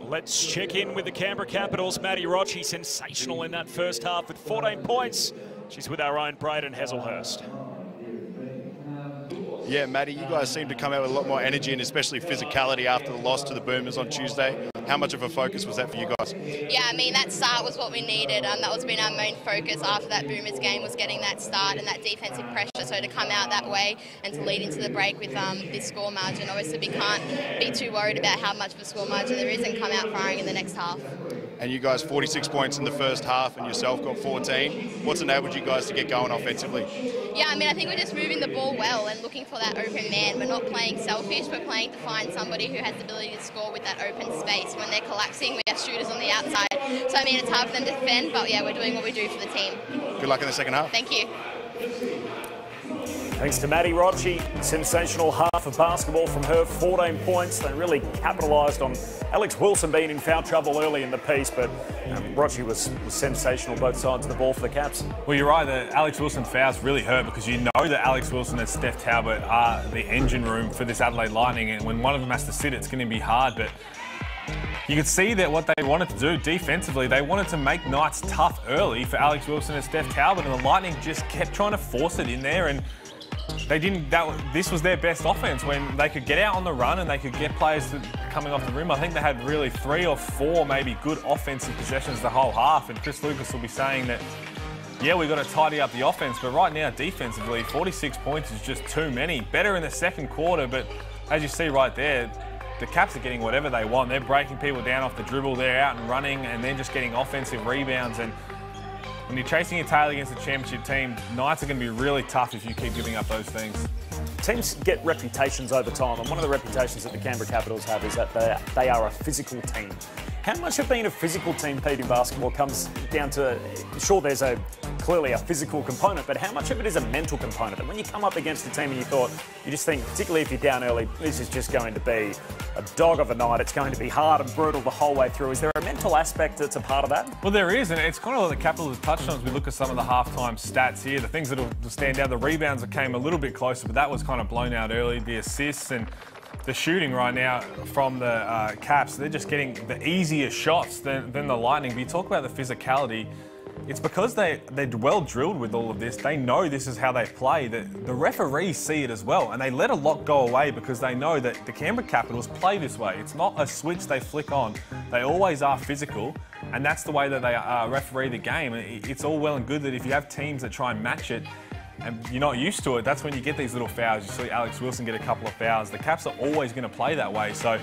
Let's check in with the Canberra Capitals. Maddie Rocci, sensational in that first half with 14 points. She's with our own Braden Hazelhurst. Yeah, Maddie, you guys seem to come out with a lot more energy and especially physicality after the loss to the Boomers on Tuesday. How much of a focus was that for you guys? Yeah, I mean, that start was what we needed. Um, that was been our main focus after that Boomers game was getting that start and that defensive pressure. So to come out that way and to lead into the break with um, this score margin, obviously we can't be too worried about how much of a score margin there is and come out firing in the next half. And you guys 46 points in the first half and yourself got 14. What's enabled you guys to get going offensively? Yeah, I mean, I think we're just moving the ball well and looking for that open man. We're not playing selfish, we're playing to find somebody who has the ability to score with that open space. When they're collapsing, we have shooters on the outside. So, I mean, it's hard for them to defend, but yeah, we're doing what we do for the team. Good luck in the second half. Thank you. Thanks to Maddie Rocci, sensational half of basketball from her, 14 points. They really capitalised on Alex Wilson being in foul trouble early in the piece, but um, was, was sensational both sides of the ball for the Caps. Well, you're right. The Alex Wilson fouls really hurt because you know that Alex Wilson and Steph Talbot are the engine room for this Adelaide Lightning, and when one of them has to sit, it's going to be hard. But you could see that what they wanted to do defensively, they wanted to make nights tough early for Alex Wilson and Steph Talbot, and the Lightning just kept trying to force it in there. And they didn't. That this was their best offense when they could get out on the run and they could get players coming off the rim. I think they had really three or four maybe good offensive possessions the whole half. And Chris Lucas will be saying that. Yeah, we've got to tidy up the offense, but right now, defensively, 46 points is just too many. Better in the second quarter, but as you see right there, the Caps are getting whatever they want. They're breaking people down off the dribble, they're out and running, and they're just getting offensive rebounds. And when you're chasing your tail against a championship team, nights are going to be really tough if you keep giving up those things. Teams get reputations over time, and one of the reputations that the Canberra Capitals have is that they, they are a physical team. How much of being a physical team, Pete, in basketball comes down to, sure, there's a clearly a physical component, but how much of it is a mental component? That when you come up against a team and you thought, you just think, particularly if you're down early, this is just going to be a dog of a night. It's going to be hard and brutal the whole way through. Is there a mental aspect that's a part of that? Well, there is, and it's kind of like the Capitals have touched on as we look at some of the halftime stats here. The things that will stand out, the rebounds that came a little bit closer, but that was kind of blown out early. The assists and the shooting right now from the uh, Caps, they're just getting the easier shots than, than the Lightning. But you talk about the physicality. It's because they, they're well drilled with all of this. They know this is how they play. The, the referees see it as well, and they let a lot go away because they know that the Canberra Capitals play this way. It's not a switch they flick on. They always are physical, and that's the way that they uh, referee the game. It's all well and good that if you have teams that try and match it, and you're not used to it, that's when you get these little fouls. You see Alex Wilson get a couple of fouls. The Caps are always going to play that way. So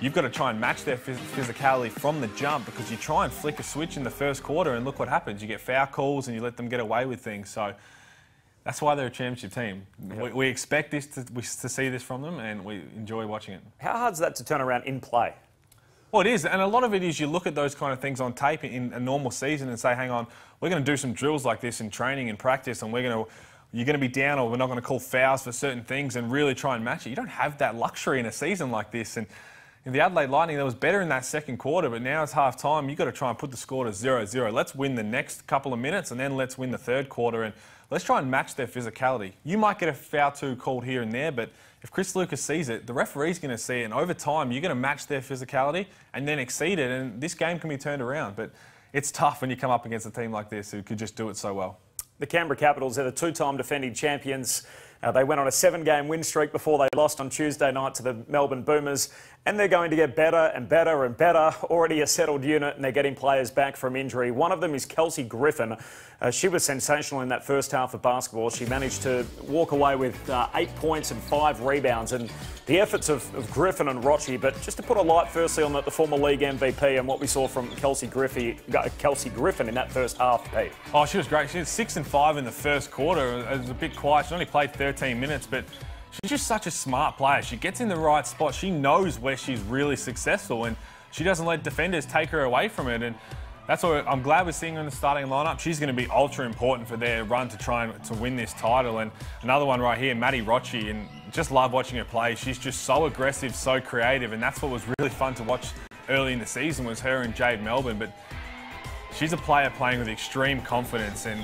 you've got to try and match their physicality from the jump because you try and flick a switch in the first quarter and look what happens. You get foul calls and you let them get away with things. So that's why they're a championship team. Yep. We, we, expect this to, we, to see this from them and we enjoy watching it. How hard is that to turn around in play? Well, it is, and a lot of it is you look at those kind of things on tape in a normal season and say, hang on, we're going to do some drills like this in training and practice, and we're going to you're going to be down or we're not going to call fouls for certain things and really try and match it. You don't have that luxury in a season like this. And in the Adelaide Lightning, that was better in that second quarter, but now it's half time. You've got to try and put the score to 0 0. Let's win the next couple of minutes and then let's win the third quarter and let's try and match their physicality. You might get a foul two called here and there, but if Chris Lucas sees it, the referee's going to see it. And over time, you're going to match their physicality and then exceed it. And this game can be turned around. But it's tough when you come up against a team like this who could just do it so well. The Canberra Capitals are the two-time defending champions. Uh, they went on a seven-game win streak before they lost on Tuesday night to the Melbourne Boomers and they're going to get better and better and better. Already a settled unit, and they're getting players back from injury. One of them is Kelsey Griffin. Uh, she was sensational in that first half of basketball. She managed to walk away with uh, eight points and five rebounds. And the efforts of, of Griffin and Rocci, but just to put a light firstly on the, the former league MVP and what we saw from Kelsey Griffin, uh, Kelsey Griffin in that first half, Pete. Oh, she was great. She was six and five in the first quarter. It was a bit quiet. She only played 13 minutes, but She's just such a smart player. She gets in the right spot. She knows where she's really successful and she doesn't let defenders take her away from it. And that's why I'm glad we're seeing her in the starting lineup. She's going to be ultra important for their run to try and to win this title. And another one right here, Maddie Rocci, and just love watching her play. She's just so aggressive, so creative, and that's what was really fun to watch early in the season was her and Jade Melbourne. But she's a player playing with extreme confidence and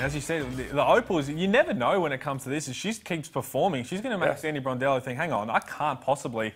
as you said, the, the, Opals, you never know when it comes to this. If she keeps performing, she's going to make yeah. Sandy Brondello think, hang on, I can't possibly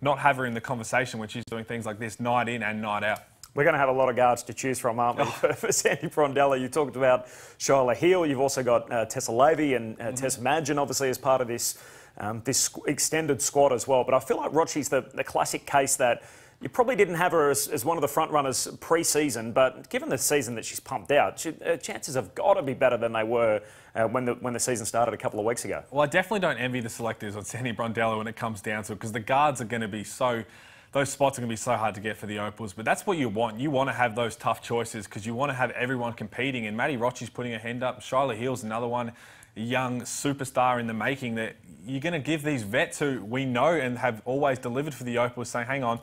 not have her in the conversation when she's doing things like this night in and night out. We're going to have a lot of guards to choose from, aren't we, for, for Sandy Brondello? You talked about Shyla Heal. You've also got uh, Tessa Lavey and uh, mm-hmm. Tessa Madgen, obviously, as part of this, um, this extended squad as well. But I feel like Rocci's the, the classic case that you probably didn't have her as, as one of the front runners pre-season, but given the season that she's pumped out, she, her chances have got to be better than they were uh, when the when the season started a couple of weeks ago. Well, I definitely don't envy the selectors on Sandy Brondello when it comes down to it, because the guards are going to be so. Those spots are going to be so hard to get for the Opals, but that's what you want. You want to have those tough choices because you want to have everyone competing. And Maddie Rocci's putting her hand up. Shyla Heal's another one, young superstar in the making that you're going to give these vets who we know and have always delivered for the Opals, saying, hang on,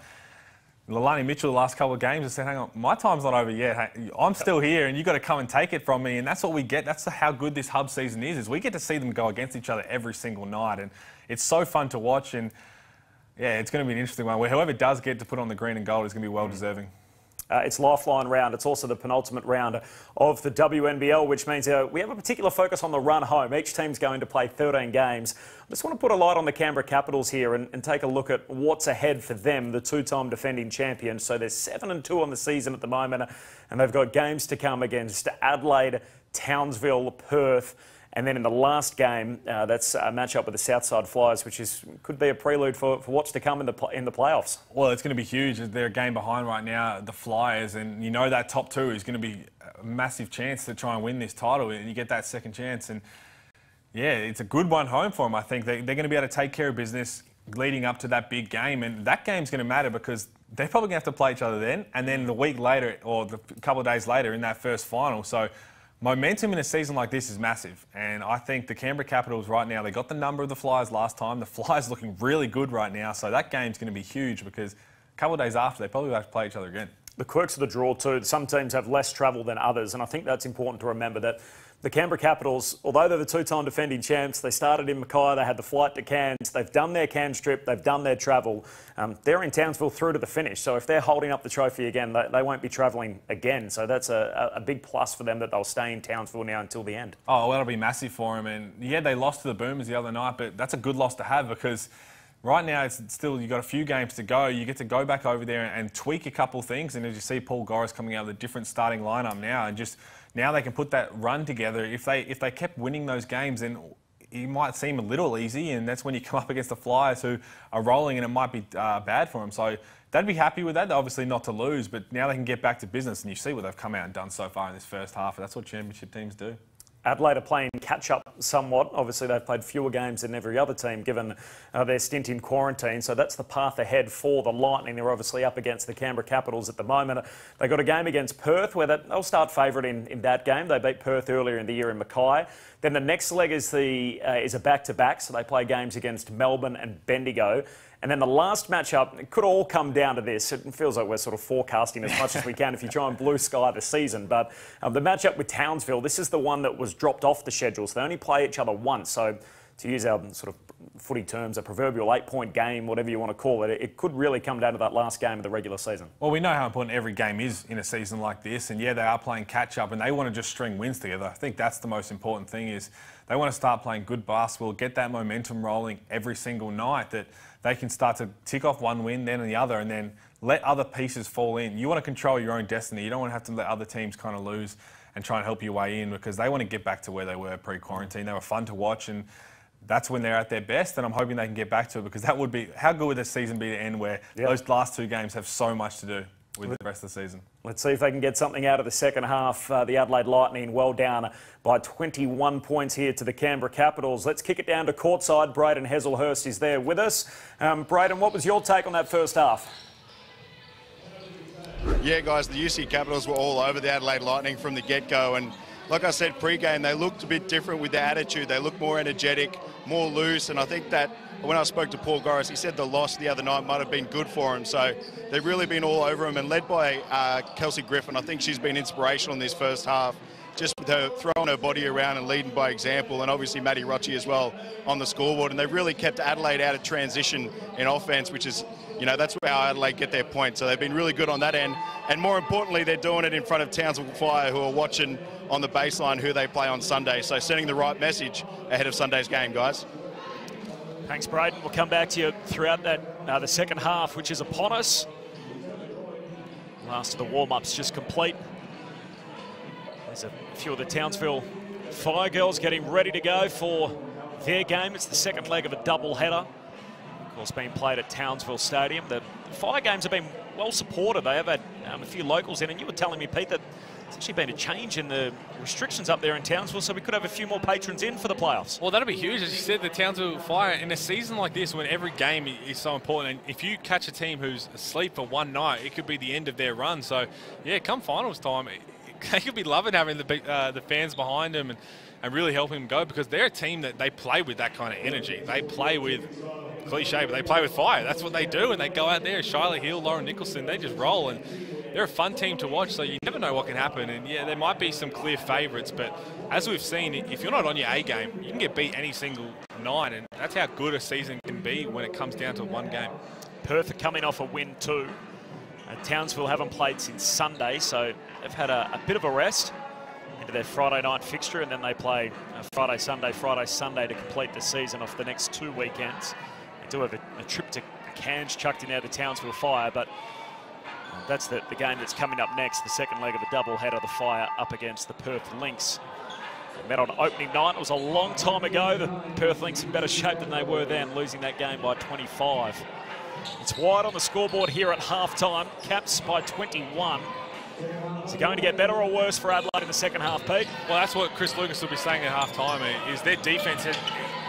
Leilani Mitchell the last couple of games has said, hang on, my time's not over yet. I'm still here and you've got to come and take it from me. And that's what we get. That's how good this hub season is, is we get to see them go against each other every single night. And it's so fun to watch. And yeah, it's going to be an interesting one where whoever does get to put on the green and gold is going to be well deserving. Uh, it's Lifeline round. It's also the penultimate round of the WNBL, which means uh, we have a particular focus on the run home. Each team's going to play 13 games. I just want to put a light on the Canberra Capitals here and, and take a look at what's ahead for them, the two-time defending champions. So they're 7 and 2 on the season at the moment, and they've got games to come against Adelaide, Townsville, Perth. And then in the last game, uh, that's a matchup with the Southside Flyers, which is could be a prelude for, for what's to come in the in the playoffs. Well, it's going to be huge. They're a game behind right now, the Flyers, and you know that top two is going to be a massive chance to try and win this title, and you get that second chance. And yeah, it's a good one home for them. I think they, they're going to be able to take care of business leading up to that big game, and that game's going to matter because they're probably going to have to play each other then, and then the week later or the couple of days later in that first final. So Momentum in a season like this is massive, and I think the Canberra Capitals right now, they got the number of the Flyers last time. The Flyers looking really good right now, so that game's going to be huge because a couple of days after, they probably have to play each other again. The quirks of the draw too, some teams have less travel than others, and I think that's important to remember that the Canberra Capitals, although they're the two-time defending champs, they started in Mackay, they had the flight to Cairns, they've done their Cairns trip, they've done their travel. Um, they're in Townsville through to the finish, so if they're holding up the trophy again, they, they won't be travelling again. So that's a, a, big plus for them that they'll stay in Townsville now until the end. Oh, well, that'll be massive for them. And yeah, they lost to the Boomers the other night, but that's a good loss to have because right now it's still you've got a few games to go. You get to go back over there and, tweak a couple things. And as you see, Paul Goriss coming out with a different starting lineup now, and just now they can put that run together. If they if they kept winning those games, then it might seem a little easy, and that's when you come up against the Flyers who are rolling, and it might be uh, bad for them. So they'd be happy with that. Obviously, not to lose, but now they can get back to business, and you see what they've come out and done so far in this first half. And that's what championship teams do. Adelaide are playing catch up somewhat. Obviously, they've played fewer games than every other team given uh, their stint in quarantine. So that's the path ahead for the Lightning. They're obviously up against the Canberra Capitals at the moment. They've got a game against Perth where they'll start favourite in, in that game. They beat Perth earlier in the year in Mackay. Then the next leg is, the, uh, is a back to back. So they play games against Melbourne and Bendigo. And then the last matchup, it could all come down to this. It feels like we're sort of forecasting as much as we can if you try and blue sky the season. But um, the matchup with Townsville, this is the one that was dropped off the schedule. So they only play each other once. So to use our sort of footy terms, a proverbial eight-point game, whatever you want to call it, it could really come down to that last game of the regular season. Well, we know how important every game is in a season like this, and yeah, they are playing catch-up, and they want to just string wins together. I think that's the most important thing is they want to start playing good basketball, get that momentum rolling every single night that – they can start to tick off one win, then the other, and then let other pieces fall in. You want to control your own destiny. You don't want to have to let other teams kind of lose and try and help your way in because they want to get back to where they were pre-quarantine. They were fun to watch and that's when they're at their best, and I'm hoping they can get back to it because that would be how good would this season be to end where yep. those last two games have so much to do with the rest of the season. Let's see if they can get something out of the second half. Uh, the Adelaide Lightning well down by 21 points here to the Canberra Capitals. Let's kick it down to courtside. Braden Hazelhurst is there with us. Um, Braden, what was your take on that first half? Yeah, guys, the UC Capitals were all over the Adelaide Lightning from the get-go, and like I said pre-game, they looked a bit different with their attitude. They looked more energetic, more loose, and I think that when I spoke to Paul Goriss, he said the loss the other night might have been good for him. So they've really been all over him and led by uh, Kelsey Griffin. I think she's been inspirational in this first half just with her throwing her body around and leading by example, and obviously Maddie Rocci as well on the scoreboard. And they've really kept Adelaide out of transition in offense, which is, you know, that's where Adelaide get their points. So they've been really good on that end. And more importantly, they're doing it in front of Townsville Fire, who are watching on the baseline who they play on Sunday. So sending the right message ahead of Sunday's game, guys. Thanks, Braden. We'll come back to you throughout that uh, the second half, which is upon us. Last of the warm-ups just complete. There's a few of the Townsville Fire Girls getting ready to go for their game. It's the second leg of a double header. Of course, being played at Townsville Stadium. The Fire games have been well supported. They have had um, a few locals in, and you were telling me, Pete, that it's actually been a change in the restrictions up there in Townsville, so we could have a few more patrons in for the playoffs. Well, that'll be huge. As you said, the Townsville Fire, in a season like this, when every game is so important, and if you catch a team who's asleep for one night, it could be the end of their run. So, yeah, come finals time, they could be loving having the, uh, the fans behind them and, and really helping them go because they're a team that they play with that kind of energy. They play with cliche, but they play with fire. That's what they do, and they go out there. Shyla Heal, Lauren Nicholson, they just roll, and they're a fun team to watch. So you never know what can happen. And yeah, there might be some clear favourites, but as we've seen, if you're not on your A game, you can get beat any single night, and that's how good a season can be when it comes down to one game. Perth are coming off a win too. Uh, Townsville haven't played since Sunday, so they've had a, a bit of a rest into their Friday night fixture, and then they play uh, Friday, Sunday, Friday, Sunday to complete the season off the next two weekends. Do have a, a trip to Cairns chucked in there, the Townsville Fire, but that's the, the game that's coming up next, the second leg of the double header, the Fire up against the Perth Lynx. They met on opening night. It was a long time ago. The Perth Lynx in better shape than they were then, losing that game by 25. It's wide on the scoreboard here at halftime. Caps by 21. Is it going to get better or worse for Adelaide in the second half, Pete? Well, that's what Chris Lucas will be saying at halftime. Is their defence has,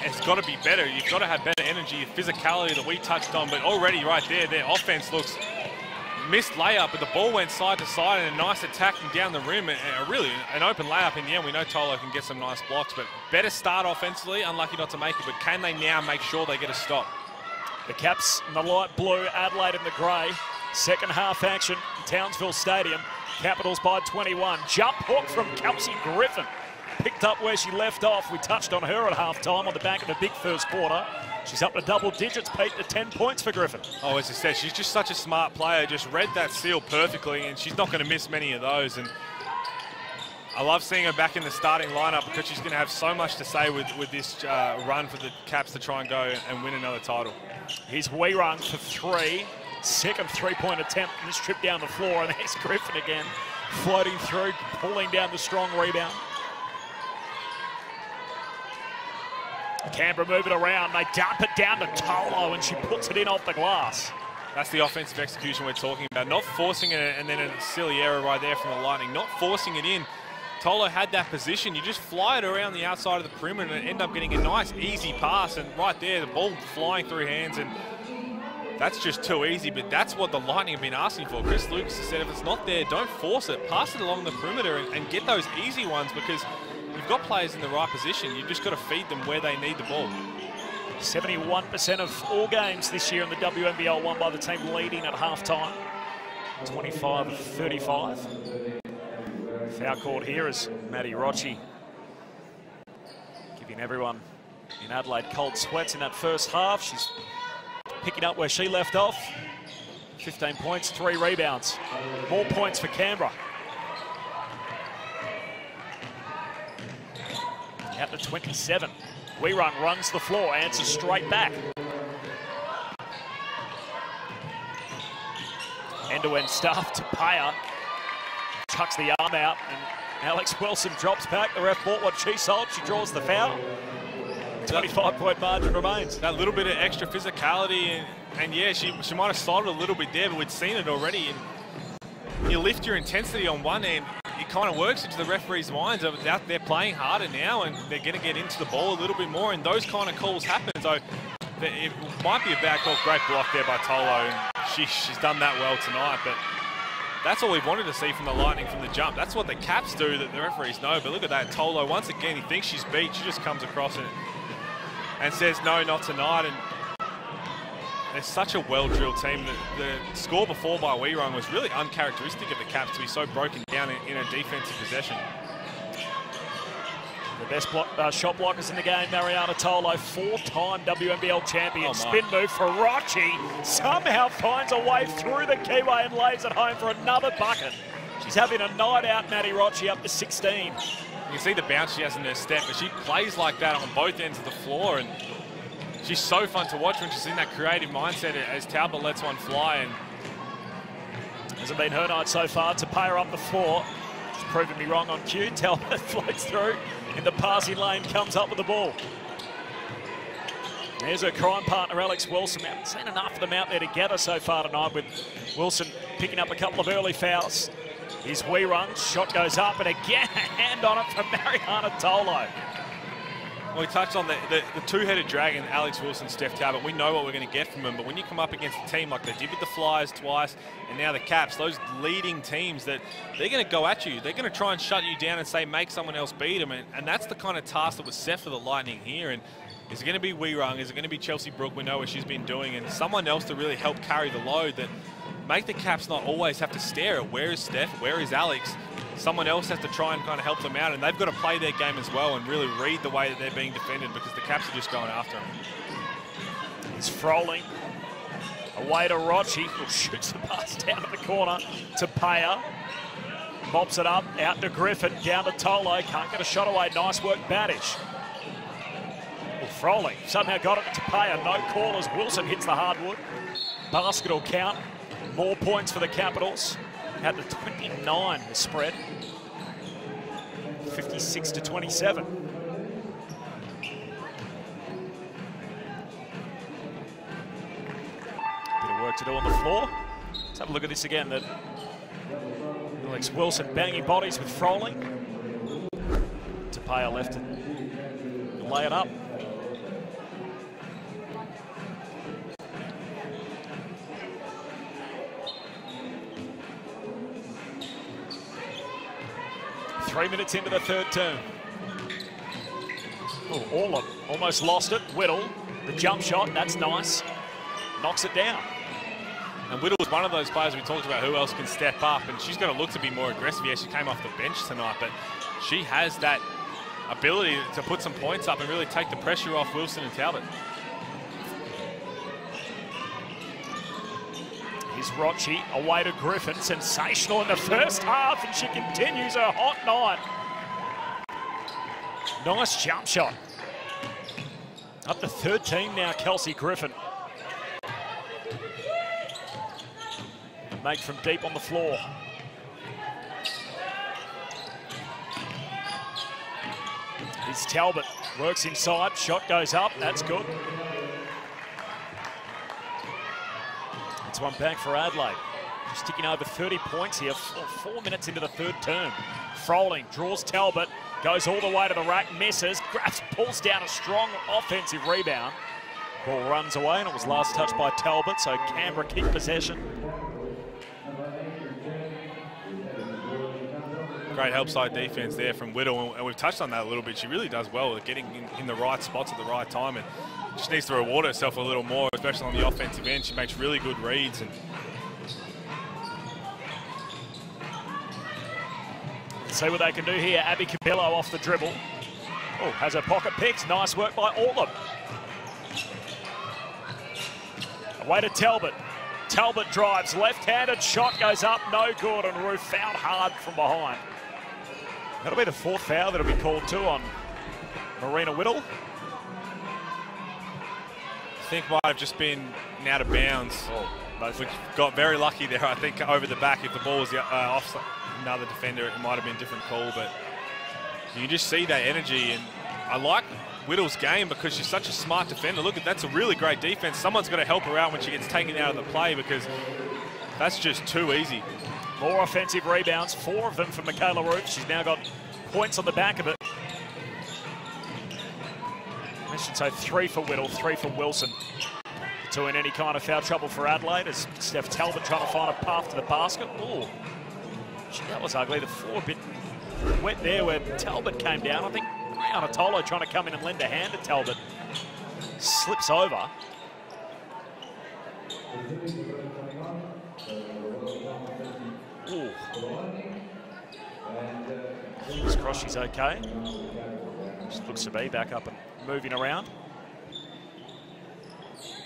has got to be better. You've got to have better energy, physicality that we touched on. But already right there, their offense looks missed layup, but the ball went side to side and a nice attacking down the rim. And really an open layup in the end. We know Tolo can get some nice blocks, but better start offensively. Unlucky not to make it, but can they now make sure they get a stop? The Caps in the light blue, Adelaide in the grey. Second half action, Townsville Stadium. Capitals by 21. Jump hook from Kelsey Griffin. Picked up where she left off. We touched on her at half time on the back of a big first quarter. She's up to double digits, Pete, to 10 points for Griffin. Oh, as I said, she's just such a smart player. Just read that seal perfectly, and she's not going to miss many of those. And I love seeing her back in the starting lineup because she's going to have so much to say with, with this uh, run for the Caps to try and go and win another title. Here's Wehrung for three. Second three-point attempt in this trip down the floor, and there's Griffin again, floating through, pulling down the strong rebound. Canberra move it around. They dump it down to Tolo, and she puts it in off the glass. That's the offensive execution we're talking about. Not forcing it, and then a silly error right there from the Lightning. Not forcing it in. Tolo had that position. You just fly it around the outside of the perimeter and end up getting a nice, easy pass. And right there, the ball flying through hands. And that's just too easy. But that's what the Lightning have been asking for. Chris Lucas has said if it's not there, don't force it. Pass it along the perimeter and, and get those easy ones because you've got players in the right position. You've just got to feed them where they need the ball. 71% of all games this year in the WNBL won by the team leading at halftime. 25-35. Foul called here is Maddie Rocci giving everyone in Adelaide cold sweats in that first half. She's picking up where she left off. 15 points, three rebounds. More points for Canberra. Out to 27. Wehrung runs the floor, answers straight back. End-to-end stuff to Payer. Tucks the arm out, and Alex Wilson drops back. The ref bought what she sold. She draws the foul. 25-point margin remains. That little bit of extra physicality, and, and yeah, she, she might have started a little bit there, but we'd seen it already. And you lift your intensity on one end, it kind of works into the referee's minds uh, that they're playing harder now and they're going to get into the ball a little bit more, and those kind of calls happen. So it might be a bad call. Great block there by Tolo, and she, she's done that well tonight, but that's all we wanted to see from the Lightning from the jump. That's what the Caps do that the referees know. But look at that, Tolo, once again, he thinks she's beat. She just comes across it and says, no, not tonight. And they're such a well-drilled team. The, the score before by Wehrung was really uncharacteristic of the Caps to be so broken down in, in a defensive possession. The best block, uh, shot blockers in the game, Marianna Tolo, four-time WNBL champion. Oh Spin move for Rocci. Somehow finds a way through the keyway and lays it home for another bucket. She's having a night out, Maddie Rocci, up to 16. You can see the bounce she has in her step, but she plays like that on both ends of the floor, and she's so fun to watch when she's in that creative mindset as Talbot lets one fly. And Hasn't been her night so far to pay her up the floor. She's proven me wrong on cue. Talbot floats through in the passing lane, comes up with the ball. There's her crime partner, Alex Wilson. Haven't seen enough of them out there together so far tonight with Wilson picking up a couple of early fouls. Here's Wehrung, shot goes up, and again a hand on it from Marianna Tolo. Well, we touched on the, the, the two-headed dragon, Alex Wilson, Steph Talbot. We know what we're going to get from them, but when you come up against a team like they did with the Flyers twice, and now the Caps, those leading teams that they're going to go at you. They're going to try and shut you down and say, make someone else beat them, and, and that's the kind of task that was set for the Lightning here. And Is it going to be Wehrung? Is it going to be Chelsea Brook? We know what she's been doing, and someone else to really help carry the load that make the Caps not always have to stare at where is Steph, where is Alex. Someone else has to try and kind of help them out, and they've got to play their game as well and really read the way that they're being defended because the Caps are just going after them. It's Froling. Away to Rocci, who shoots the pass down to the corner to Payer. Mops it up, out to Griffin, down to Tolo. Can't get a shot away. Nice work, Badish. Well, Froling somehow got it to Payer. No call as Wilson hits the hardwood. Basket will count. More points for the Capitals. Out the 29, the spread. 56 to 27. Bit of work to do on the floor. Let's have a look at this again. That Alex Wilson banging bodies with Froling. Tupaea left it. Lay it up. Three minutes into the third term. Oh, Orland almost lost it. Whittle, the jump shot, that's nice. Knocks it down. And Whittle's one of those players we talked about who else can step up, and she's going to look to be more aggressive. Yeah, she came off the bench tonight, but she has that ability to put some points up and really take the pressure off Wilson and Talbot. Here's Rocci away to Griffin. Sensational in the first half, and she continues her hot night. Nice jump shot. Up to 13 now, Kelsey Griffin. Make from deep on the floor. Here's Talbot. Works inside. Shot goes up. That's good. One back for Adelaide. Just ticking over 30 points here. Four, oh, four minutes into the third term. Froling draws Talbot. Goes all the way to the rack. Misses. Grabs, pulls down a strong offensive rebound. Ball runs away and it was last touched by Talbot. So Canberra keep possession. Great help side defense there from Whittle, and we've touched on that a little bit. She really does well at getting in, in the right spots at the right time, and just needs to reward herself a little more, especially on the offensive end. She makes really good reads, and See what they can do here. Abby Cubillo off the dribble. Oh, has her pocket picked. Nice work by Orland. Away to Talbot. Talbot drives, left-handed shot goes up, no good, and Ruef fouled hard from behind. That'll be the fourth foul that'll be called too on Marena Whittle. I think might have just been out of bounds. Oh, we got very lucky there, I think, over the back. If the ball was uh, off another defender, it might have been a different call, but you just see that energy, and I like Whittle's game because she's such a smart defender. Look, at that's a really great defense. Someone's got to help her out when she gets taken out of the play because that's just too easy. More offensive rebounds, four of them for Mikaela Ruef. She's now got points on the back of it. I say three for Whittle, three for Wilson. Two in any kind of foul trouble for Adelaide as Steph Talbot trying to find a path to the basket. Oh, that was ugly. The floor a bit wet there where Talbot came down. I think Marianna Tolo trying to come in and lend a hand to Talbot. Slips over. Ooh. Fingers crossed okay. Just looks to be back up and moving around.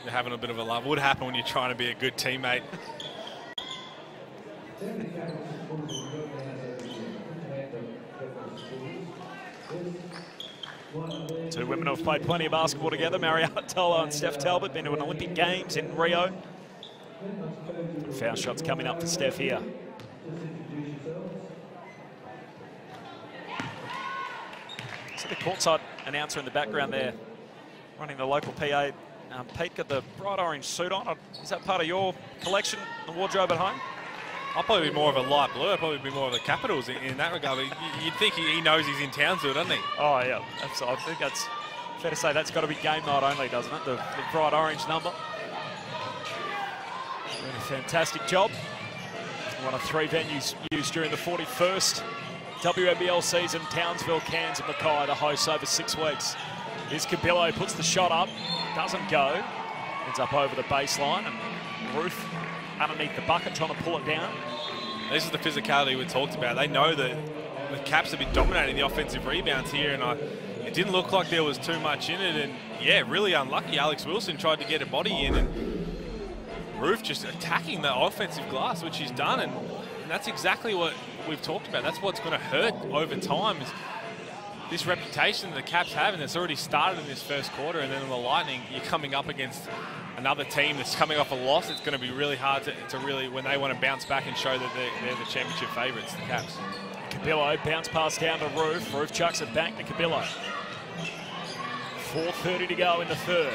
They're having a bit of a love. Would happen when you're trying to be a good teammate. Two women who have played plenty of basketball together, Marianna Tolo and Steph Talbot, been to an Olympic Games in Rio. Foul shots coming up for Steph here. The courtside announcer in the background there, running the local PA. Um, Pete got the bright orange suit on. Is that part of your collection, the wardrobe at home? I'll probably be more of a light blue. I'll probably be more of the Capitals in, in that regard. But you'd think he, he knows he's in Townsville, doesn't he? Oh, yeah. That's, I think that's fair to say that's got to be game night only, doesn't it? The, the bright orange number. Doing a fantastic job. One of three venues used during the 41st WNBL season. Townsville, Cairns and Mackay, the hosts over six weeks. Here's Cubillo, puts the shot up, doesn't go. Ends up over the baseline and Ruef underneath the bucket trying to pull it down. This is the physicality we talked about. They know that the Caps have been dominating the offensive rebounds here, and I, it didn't look like there was too much in it. And yeah, really unlucky. Alex Wilson tried to get a body in, and Ruef just attacking the offensive glass, which he's done, and, and that's exactly what we've talked about. That's what's going to hurt over time. Is this reputation the Caps have, and it's already started in this first quarter, and then in the Lightning, you're coming up against another team that's coming off a loss. It's going to be really hard to, to really, when they want to bounce back and show that they're, they're the championship favourites, the Caps. Cubillo bounce pass down to Ruef. Ruef chucks it back to Cubillo. 4.30 to go in the third.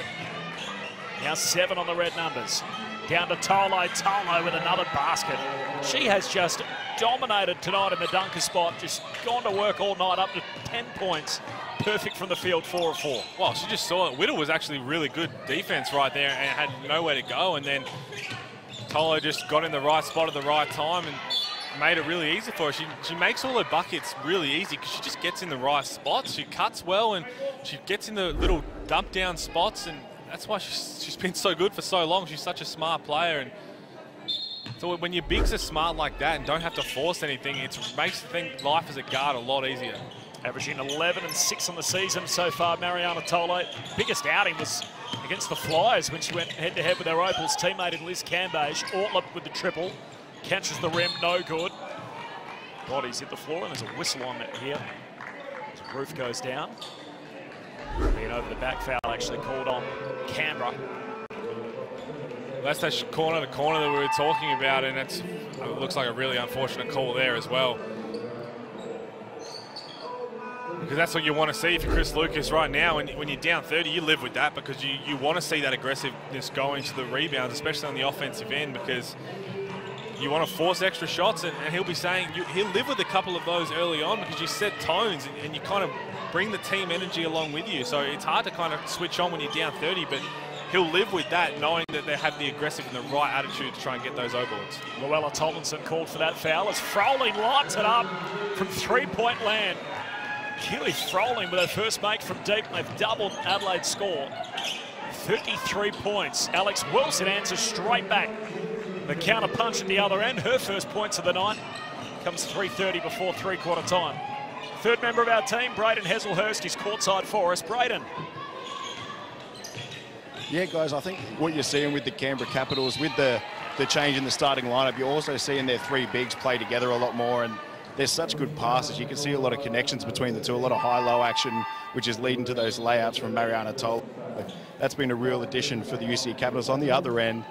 Now seven on the red numbers. Down to Tolo. Tolo with another basket. She has just dominated tonight in the dunker spot. Just gone to work all night, up to 10 points. Perfect from the field, four of four. Well, she just saw it. Whittle was actually really good defense right there and had nowhere to go. And then Tolo just got in the right spot at the right time and made it really easy for her. She, she makes all her buckets really easy because she just gets in the right spots. She cuts well and she gets in the little dump down spots and that's why she's, she's been so good for so long. She's such a smart player and so when your bigs are smart like that and don't have to force anything, it makes think life as a guard a lot easier. Averaging 11 and 6 on the season so far, Marianna Tolo. Biggest outing was against the Flyers when she went head-to-head -head with her Opals teammate in Liz Cambage. Ortlepp with the triple. Catches the rim, no good. Bodies hit the floor, and there's a whistle on it here. As Ruef goes down. Being over the back foul actually called on Canberra. That's that corner to corner that we were talking about, and it looks like a really unfortunate call there as well. Because that's what you want to see for Chris Lucas right now. When, when you're down 30, you live with that because you, you want to see that aggressiveness going to the rebounds, especially on the offensive end, because you want to force extra shots, and, and he'll be saying you, he'll live with a couple of those early on because you set tones and, and, you kind of bring the team energy along with you. So it's hard to kind of switch on when you're down 30, but he'll live with that, knowing that they have the aggressive and the right attitude to try and get those O-boards. Louella Tomlinson called for that foul as Froling lights it up from three-point land. Keely Froling with her first make from deep, they've doubled Adelaide's score. 33 points. Alex Wilson answers straight back. The counter punch at the other end, her first points of the night, comes 3.30 before three-quarter time. Third member of our team, Braden Hazelhurst, is courtside for us. Braden. Yeah, guys, I think what you're seeing with the Canberra Capitals, with the, the change in the starting lineup, you're also seeing their three bigs play together a lot more. and there's such good passes. You can see a lot of connections between the two, a lot of high-low action, which is leading to those layouts from Marianna Tolo. That's been a real addition for the UC Capitals. On the other end,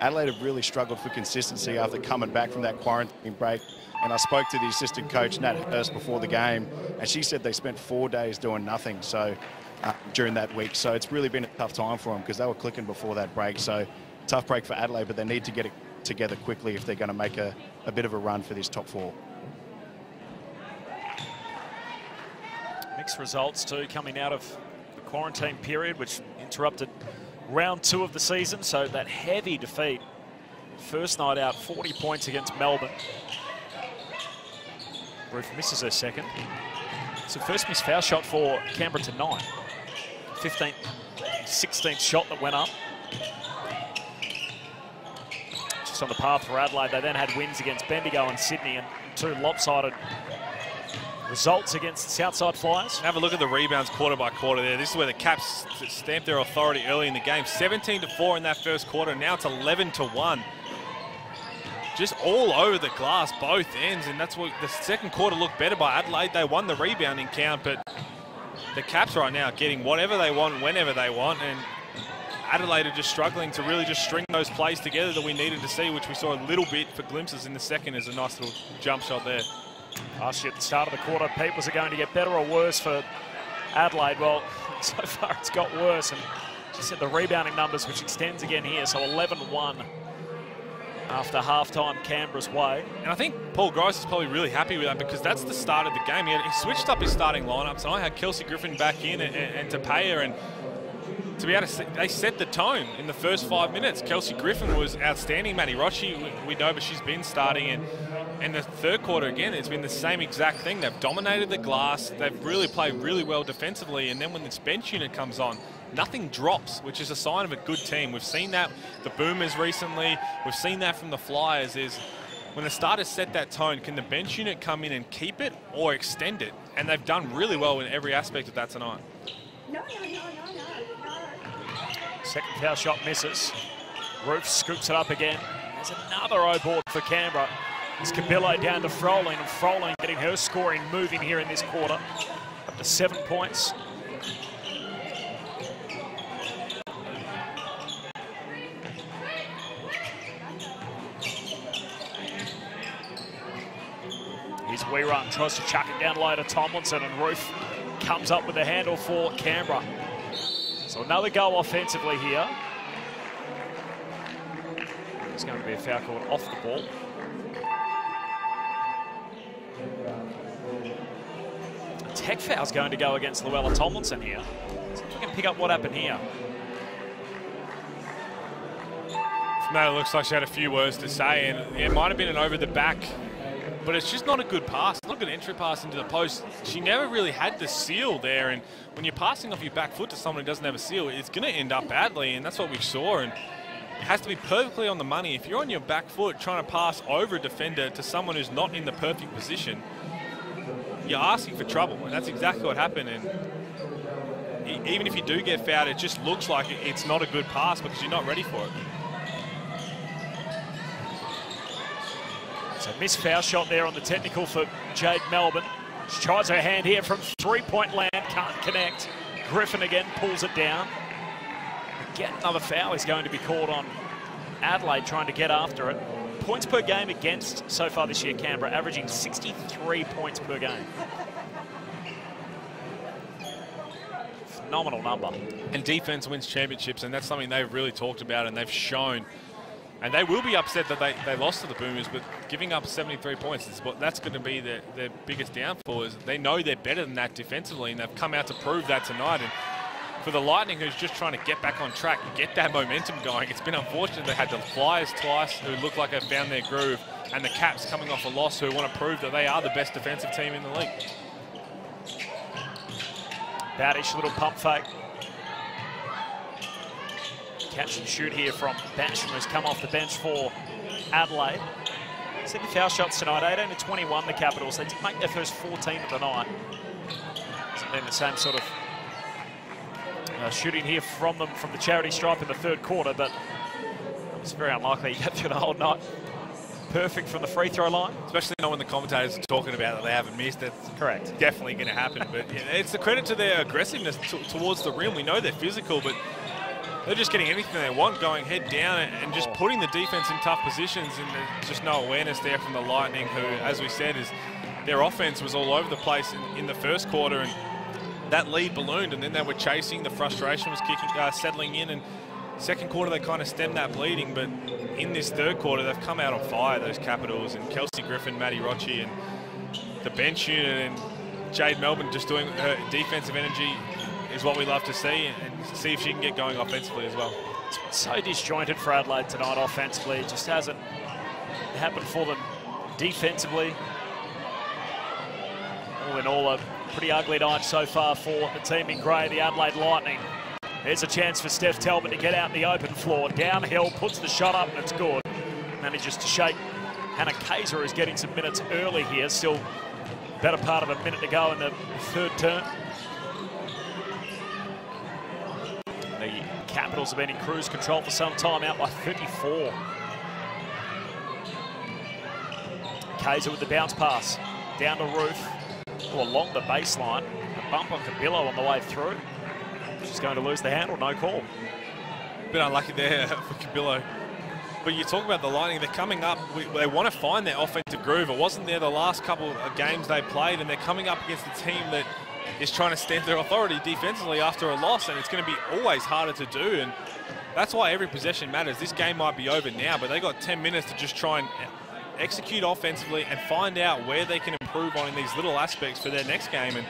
Adelaide have really struggled for consistency after coming back from that quarantine break. And I spoke to the assistant coach, Nat Hurst, before the game, and she said they spent four days doing nothing so uh, during that week. So it's really been a tough time for them because they were clicking before that break. So tough break for Adelaide, but they need to get it together quickly if they're going to make a, a bit of a run for this top four. Mixed results too coming out of the quarantine period, which interrupted round two of the season. So that heavy defeat. First night out, 40 points against Melbourne. Ruef misses her second. It's the first missed foul shot for Canberra tonight. 15th, 16th shot that went up. Just on the path for Adelaide. They then had wins against Bendigo and Sydney and two lopsided results against Southside Flyers. Have a look at the rebounds quarter by quarter there. This is where the Caps stamped their authority early in the game. 17 to 4 in that first quarter. Now it's 11 to 1. Just all over the glass, both ends, and that's what the second quarter looked better by Adelaide. They won the rebounding count, but the Caps right now getting whatever they want, whenever they want, and Adelaide are just struggling to really just string those plays together that we needed to see, which we saw a little bit for glimpses in the second as a nice little jump shot there. Asked you at the start of the quarter, Pete, was it going to get better or worse for Adelaide? Well, so far it's got worse. And just at the rebounding numbers, which extends again here. So 11-1 after halftime Canberra's way. And I think Paul Goriss is probably really happy with that because that's the start of the game. He, had, he switched up his starting lineups, so I had Kelsey Griffin back in and, and, and Tupaea and to be able to, they set the tone in the first five minutes. Kelsey Griffin was outstanding. Maddie Rocci, we, we know, but she's been starting and in the third quarter, again, it's been the same exact thing. They've dominated the glass. They've really played really well defensively. And then when this bench unit comes on, nothing drops, which is a sign of a good team. We've seen that the Boomers recently. We've seen that from the Flyers is when the starters set that tone, can the bench unit come in and keep it or extend it? And they've done really well in every aspect of that tonight. Second foul shot misses. Ruef scoops it up again. There's another O board for Canberra. It's Cubillo down to Froling, and Froling getting her scoring moving here in this quarter. Up to seven points. Here's Run tries to chuck it down low to Tomlinson, and Ruef comes up with the handle for Canberra. So another goal offensively here. There's going to be a foul called off the ball. Tech foul's going to go against Louella Tomlinson here. See if we can pick up what happened here. It looks like she had a few words to say, and it might have been an over the back but it's just not a good pass, not a good entry pass into the post. She never really had the seal there, and when you're passing off your back foot to someone who doesn't have a seal, it's going to end up badly, and that's what we saw. And it has to be perfectly on the money. If you're on your back foot trying to pass over a defender to someone who's not in the perfect position, you're asking for trouble, and that's exactly what happened. And even if you do get fouled, it just looks like it's not a good pass because you're not ready for it. So missed foul shot there on the technical for Jade Melbourne. She tries her hand here from three-point land, can't connect. Griffin again pulls it down. Again, another foul is going to be called on Adelaide trying to get after it. Points per game against so far this year, Canberra, averaging 63 points per game. Phenomenal number. And defense wins championships, and that's something they've really talked about and they've shown and they will be upset that they, they lost to the Boomers, but giving up 73 points is what that's going to be their, their biggest downfall. Is they know they're better than that defensively, and they've come out to prove that tonight. And for the Lightning, who's just trying to get back on track, get that momentum going, it's been unfortunate they had the Flyers twice, who look like they've found their groove, and the Caps coming off a loss, who want to prove that they are the best defensive team in the league. Badish, little pump fake catch and shoot here from Basham, who's come off the bench for Adelaide. Seven foul shots tonight, 18 to 21, the Capitals. They did make their first 14 of the night. Hasn't been the same sort of uh, shooting here from them from the charity stripe in the third quarter, but it's very unlikely you get through the whole night perfect from the free throw line. Especially knowing the commentators are talking about that they haven't missed. That's correct. Definitely going to happen. but yeah, it's the credit to their aggressiveness towards the rim. We know they're physical, but they're just getting anything they want, going head down and just putting the defense in tough positions. And there's just no awareness there from the Lightning, who, as we said, is their offense was all over the place in, in the first quarter, and that lead ballooned, and then they were chasing. The frustration was kicking, uh, settling in, and second quarter they kind of stemmed that bleeding. But in this third quarter, they've come out on fire. Those Capitals and Kelsey Griffin, Maddie Rocci, and the bench unit, and Jade Melbourne just doing her defensive energy is what we love to see and see if she can get going offensively as well. So disjointed for Adelaide tonight offensively. It just hasn't happened for them defensively. All in all, a pretty ugly night so far for the team in grey, the Adelaide Lightning. There's a chance for Steph Talbot to get out in the open floor. Downhill, puts the shot up, and it's good. Manages to shake. Hannah Kaiser is getting some minutes early here. Still better part of a minute to go in the third turn. The Capitals have been in cruise control for some time, out by 34. Kaiser with the bounce pass. Down to Ruef. Along the baseline. A bump on Cubillo on the way through. She's going to lose the handle, no call. Bit unlucky there for Cubillo. But you talk about the Lightning, they're coming up, they want to find their offensive groove. It wasn't there the last couple of games they played, and they're coming up against a team that is trying to stamp their authority defensively after a loss, and it's going to be always harder to do. And that's why every possession matters. This game might be over now, but they got 10 minutes to just try and execute offensively and find out where they can improve on in these little aspects for their next game. And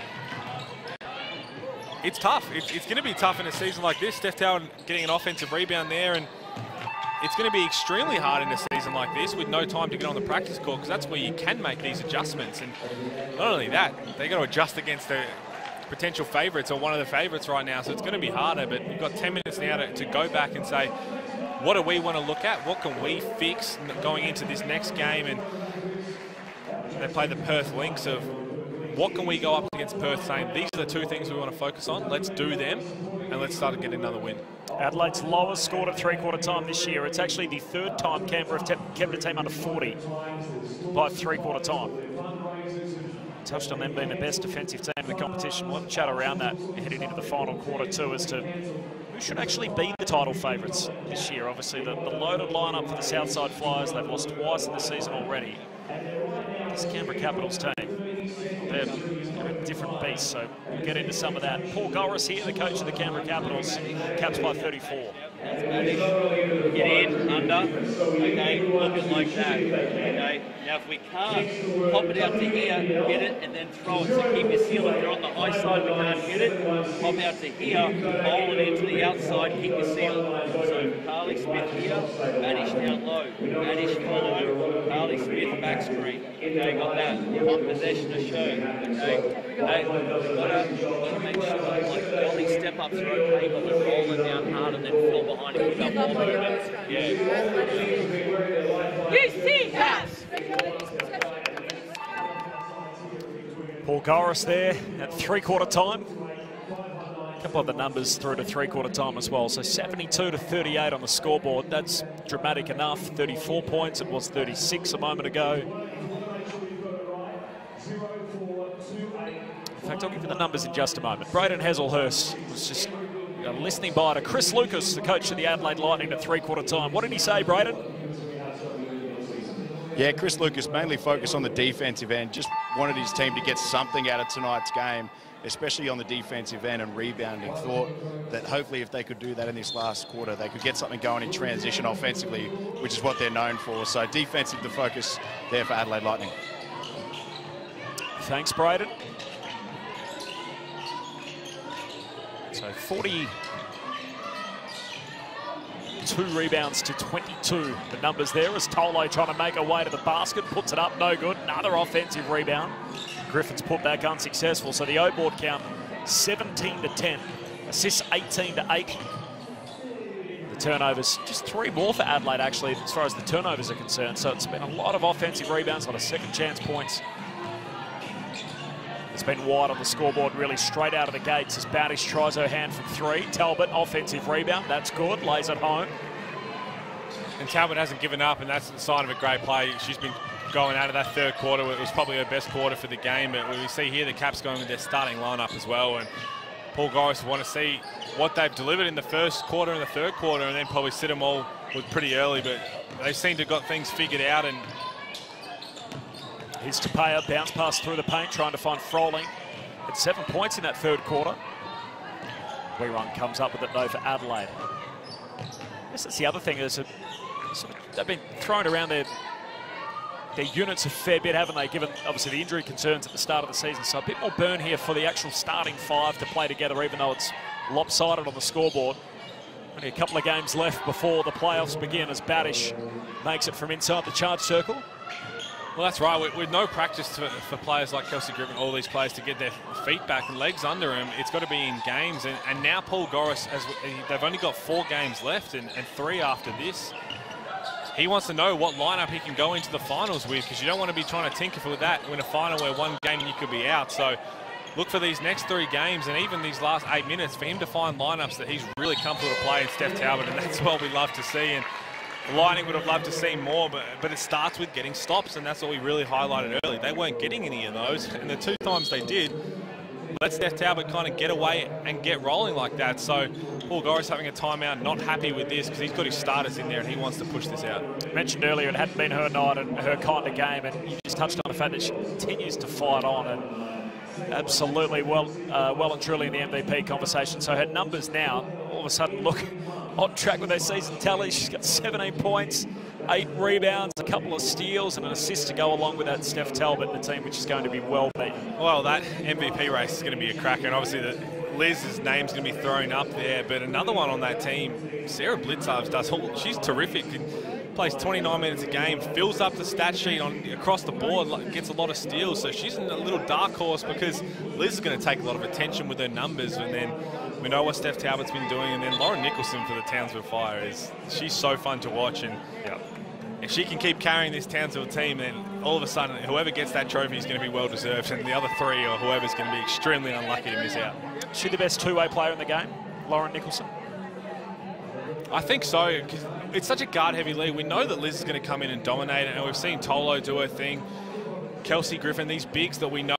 it's tough. It's, it's going to be tough in a season like this. Steph Tower getting an offensive rebound there, and it's going to be extremely hard in a season like this with no time to get on the practice court because that's where you can make these adjustments. And not only that, they got to adjust against the potential favourites or one of the favourites right now, so it's going to be harder. But you've got 10 minutes now to, to go back and say, what do we want to look at? What can we fix going into this next game? And they play the Perth Lynx of what can we go up against Perth saying these are the two things we want to focus on. Let's do them and let's start to get another win. Adelaide's lowest scored at three-quarter time this year. It's actually the third time Canberra have kept a team under 40 by three-quarter time. Touched on them being the best defensive team in the competition. We'll have a chat around that heading into the final quarter too as to who should actually be the title favourites this year. Obviously, the, the loaded lineup for the Southside Flyers, they've lost twice in the season already. This Canberra Capitals team, they're, they're a different beast, so we'll get into some of that. Paul Goriss here, the coach of the Canberra Capitals, caps by 34. Get in, under, okay, look it like that, okay. Now if we can't, pop it out to here, get it, and then throw it. So keep your seal. If you're on the high side, we can't get it, pop out to here, bowl it into the outside, keep your seal. So Carly Smith here, vanish down low, vanish follow, Carly Smith back screen. Okay, got that. On possession to show, okay. Hey, we've got to, make sure, like, the only step ups are okay, but we're rolling down hard and then fill behind and pick up more movement. You see that? Paul Goriss there at three-quarter time. A couple of the numbers through to three-quarter time as well. So 72 to 38 on the scoreboard. That's dramatic enough. 34 points. It was 36 a moment ago. In fact, I'll give you the numbers in just a moment. Braden Hazelhurst was just know, listening by to Chris Lucas, the coach of the Adelaide Lightning at three-quarter time. What did he say, Braden? Yeah, Chris Lucas mainly focused on the defensive end. Just wanted his team to get something out of tonight's game, especially on the defensive end and rebounding. Thought that hopefully if they could do that in this last quarter, they could get something going in transition offensively, which is what they're known for. So defensive the focus there for Adelaide Lightning. Thanks, Braden. So 42 rebounds to 22. The numbers there as Tolo trying to make a way to the basket, puts it up, no good. Another offensive rebound. Griffin's put back unsuccessful. So the O-board count 17 to 10. Assists 18 to 8. The turnovers, just three more for Adelaide actually as far as the turnovers are concerned. So it's been a lot of offensive rebounds, a lot of second chance points. It's been wide on the scoreboard, really straight out of the gates as Bowdish tries her hand from three. Talbot, offensive rebound, that's good, lays it home. And Talbot hasn't given up, and that's the sign of a great play. She's been going out of that third quarter. It was probably her best quarter for the game, but we see here the Caps going with their starting lineup as well. And Paul Goriss want to see what they've delivered in the first quarter and the third quarter, and then probably sit them all with pretty early. But they seem to have got things figured out, and Here's Tupaea, bounce pass through the paint, trying to find Froling. At seven points in that third quarter. Rerun comes up with it though for Adelaide. I guess that's the other thing is they've been throwing around their their units a fair bit, haven't they? Given obviously the injury concerns at the start of the season, so a bit more burn here for the actual starting five to play together, even though it's lopsided on the scoreboard. Only a couple of games left before the playoffs begin as Badish makes it from inside the charge circle. Well, that's right. With, with no practice to, for players like Kelsey Griffin, all these players to get their feet back and legs under them, it's got to be in games. And, and now Paul Goriss, has, they've only got four games left and, and three after this. He wants to know what lineup he can go into the finals with because you don't want to be trying to tinker with that in a final where one game you could be out. So look for these next three games and even these last eight minutes for him to find lineups that he's really comfortable to play in Steph Talbot, and that's what we love to see. And Lightning would have loved to see more, but, but it starts with getting stops, and that's what we really highlighted early. They weren't getting any of those, and the two times they did, let's Steph Talbot kind of get away and get rolling like that. So Paul Goriss having a timeout, not happy with this because he's got his starters in there and he wants to push this out. Mentioned earlier it hadn't been her night and her kind of game, and you just touched on the fact that she continues to fight on and absolutely well, uh, well and truly in the MVP conversation. So her numbers now all of a sudden look on track with her season tally. She's got 17 points, eight rebounds, a couple of steals, and an assist to go along with that Steph Talbot, the team which is going to be well beaten. Well, that MVP race is going to be a cracker, and obviously the Liz's name's going to be thrown up there, but another one on that team, Sara Blicavs does all, she's terrific. Plays 29 minutes a game, fills up the stat sheet on across the board, gets a lot of steals. So she's in a little dark horse because Liz is going to take a lot of attention with her numbers. And then we know what Steph Talbot's been doing. And then Lauren Nicholson for the Townsville Fire is she's so fun to watch. And if she can keep carrying this Townsville team, then all of a sudden whoever gets that trophy is going to be well deserved, and the other three or whoever is going to be extremely unlucky to miss out. She the best two-way player in the game, Lauren Nicholson. I think so, because it's such a guard-heavy league. We know that Liz is going to come in and dominate and we've seen Tolo do her thing. Kelsey Griffin, these bigs that we know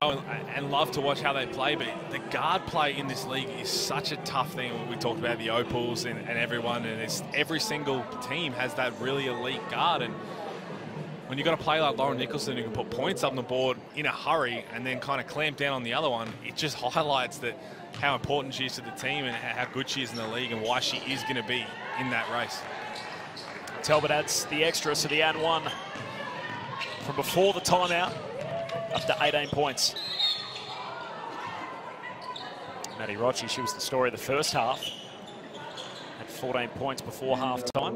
and love to watch how they play, but the guard play in this league is such a tough thing. We talked about the Opals and, and everyone, and it's, every single team has that really elite guard. And when you've got a player like Lauren Nicholson who can put points up on the board in a hurry and then kind of clamp down on the other one, it just highlights that how important she is to the team and how good she is in the league and why she is going to be in that race. Talbot adds the extra to the and one from before the timeout up to 18 points. Maddie Rocci, she was the story of the first half. Had 14 points before half-time.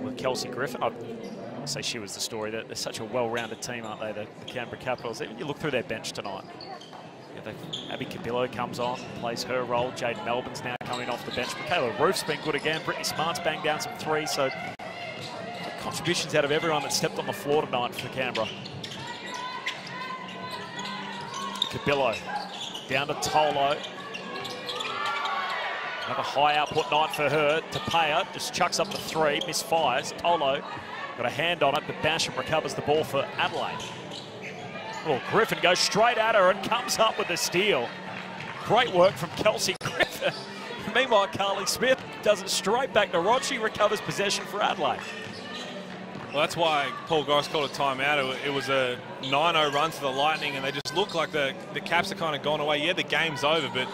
With Kelsey Griffin, I'd say she was the story. They're, they're such a well-rounded team, aren't they, the, the Canberra Capitals. Even you look through their bench tonight. Yeah, they, Abby Cubillo comes on, plays her role. Jade Melbourne's now coming off the bench. Mikaela Ruef's been good again. Brittany Smart's banged down some threes. So contributions out of everyone that stepped on the floor tonight for Canberra. Cubillo down to Tolo. Another high output night for her. Tupaea just chucks up the three, misfires. Tolo got a hand on it, but Basham recovers the ball for Adelaide. Oh, Griffin goes straight at her and comes up with a steal. Great work from Kelsey Griffin. Meanwhile, Carly Smith does it straight back to Rod. Recovers possession for Adelaide. Well, that's why Paul Goriss called a timeout. It was a 9-0 run to the Lightning, and they just look like the, the Caps are kind of gone away. Yeah, the game's over, but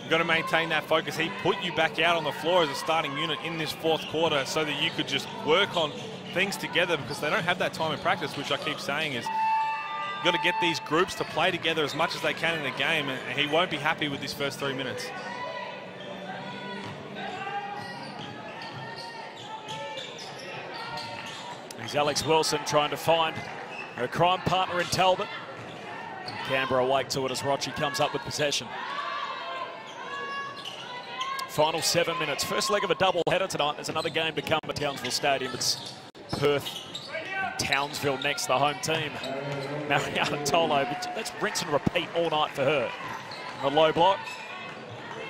you've got to maintain that focus. He put you back out on the floor as a starting unit in this fourth quarter so that you could just work on things together because they don't have that time in practice, which I keep saying is you've got to get these groups to play together as much as they can in a game, and he won't be happy with these first three minutes. Alex Wilson trying to find her crime partner in Talbot. Canberra awake to it as Rocci comes up with possession. Final seven minutes. First leg of a double header tonight. There's another game to come at Townsville Stadium. It's Perth Townsville next, the home team. Marianna Tolo, let's rinse and repeat all night for her. the low block,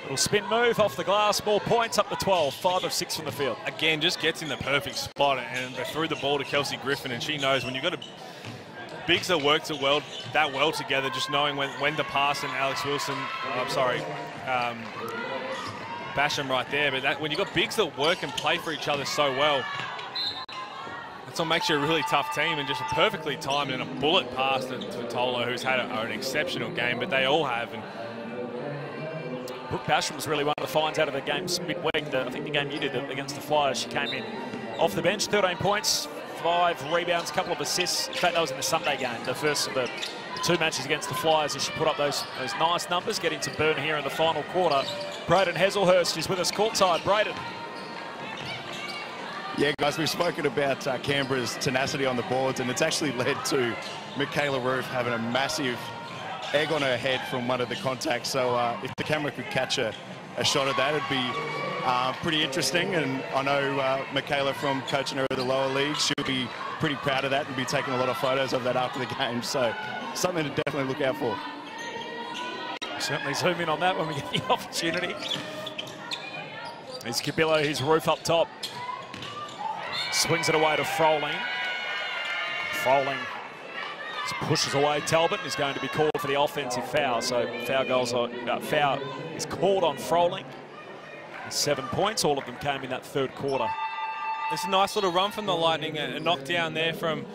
Little spin move off the glass, more points up to 12, five of six from the field. Again, just gets in the perfect spot and they threw the ball to Kelsey Griffin and she knows when you've got a bigs that works it well, that well together, just knowing when, when to pass and Alex Wilson, oh, I'm sorry, um, Basham right there, but that, when you've got bigs that work and play for each other so well, that's what makes you a really tough team and just a perfectly timed and a bullet pass to, to Tolo, who's had a, an exceptional game, but they all have. And Brooke Basham was really one of the finds out of the games midweek. The, I think the game you did against the Flyers, she came in off the bench, 13 points, five rebounds, a couple of assists. In fact, that was in the Sunday game, the first of the two matches against the Flyers as she put up those, those nice numbers, getting to burn here in the final quarter. Braden Hazelhurst is with us courtside. Braden. Yeah, guys, we've spoken about uh, Canberra's tenacity on the boards, and it's actually led to Mikaela Ruef having a massive egg on her head from one of the contacts. So uh, if the camera could catch a, a shot of that, it'd be uh, pretty interesting. And I know uh, Mikaela from coaching her at the lower league, she'll be pretty proud of that and be taking a lot of photos of that after the game. So something to definitely look out for. Certainly zoom in on that when we get the opportunity. There's Cubillo, his roof up top. Swings it away to Froling. Froling pushes away Talbot and is going to be called for the offensive foul. So foul goals are, uh, foul is called on Froling. Seven points, all of them came in that third quarter. It's a nice little run from the Lightning, and a knockdown there from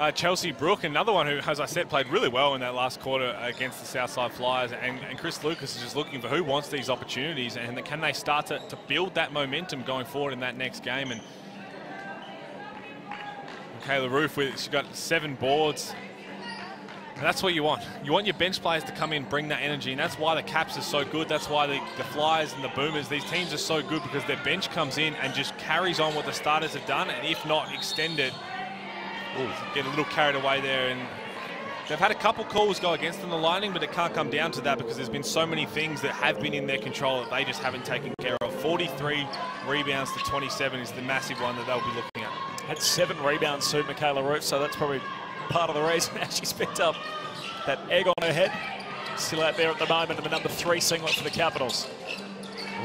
uh, Chelsea Brook, another one who, as I said, played really well in that last quarter against the Southside Flyers. And, and Chris Lucas is just looking for who wants these opportunities and can they start to, to build that momentum going forward in that next game. And Kayla Ruef, with, she's got seven boards. And that's what you want. You want your bench players to come in, bring that energy, and that's why the Caps are so good. That's why the, the Flyers and the Boomers, these teams are so good because their bench comes in and just carries on what the starters have done, and if not, extend it. Ooh, get a little carried away there, and they've had a couple calls go against them, the Lightning, but it can't come down to that because there's been so many things that have been in their control that they just haven't taken care of. 43 rebounds to 27 is the massive one that they'll be looking at. Had seven rebounds too, Mikaela Ruef, so that's probably part of the reason how she's picked up that egg on her head. Still out there at the moment in the number three singlet for the Capitals.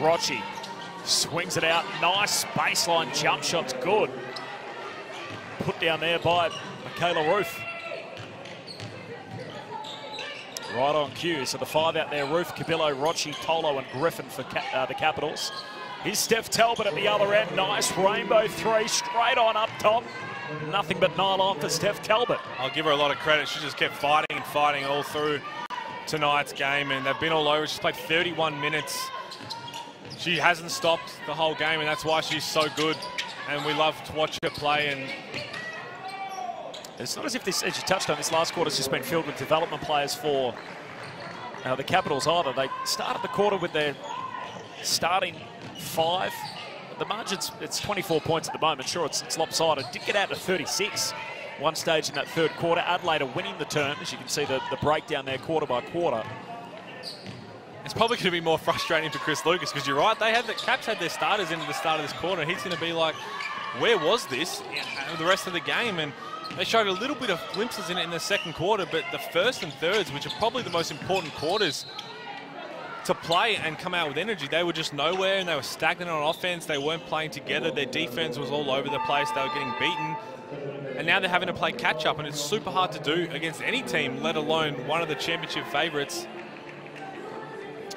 Rocci swings it out. Nice baseline jump shot's good. Put down there by Mikaela Ruef. Right on cue. So the five out there, Ruef, Cubillo, Rocci, Tolo and Griffin for uh, the Capitals. Here's Steph Talbot at the other end. Nice rainbow three straight on up top. Nothing but nylon for Steph Talbot. I'll give her a lot of credit. She just kept fighting and fighting all through tonight's game, and they've been all over. She's played 31 minutes. She hasn't stopped the whole game, and that's why she's so good. And we love to watch her play. And it's not as if this, as you touched on, this last quarter quarter's just been filled with development players for uh, the Capitals either. They started the quarter with their starting five the margin's it's 24 points at the moment. Sure, it's, it's lopsided. Did get out to 36 one stage in that third quarter. Adelaide are winning the turn, as you can see the, the breakdown there quarter by quarter. It's probably going to be more frustrating for Chris Lucas because you're right. They had the Caps had their starters into the start of this quarter. He's going to be like, where was this the rest of the game? And they showed a little bit of glimpses in it in the second quarter, but the first and thirds, which are probably the most important quarters to play and come out with energy. They were just nowhere and they were stagnant on offense. They weren't playing together. Their defense was all over the place. They were getting beaten. And now they're having to play catch up, and it's super hard to do against any team, let alone one of the championship favourites.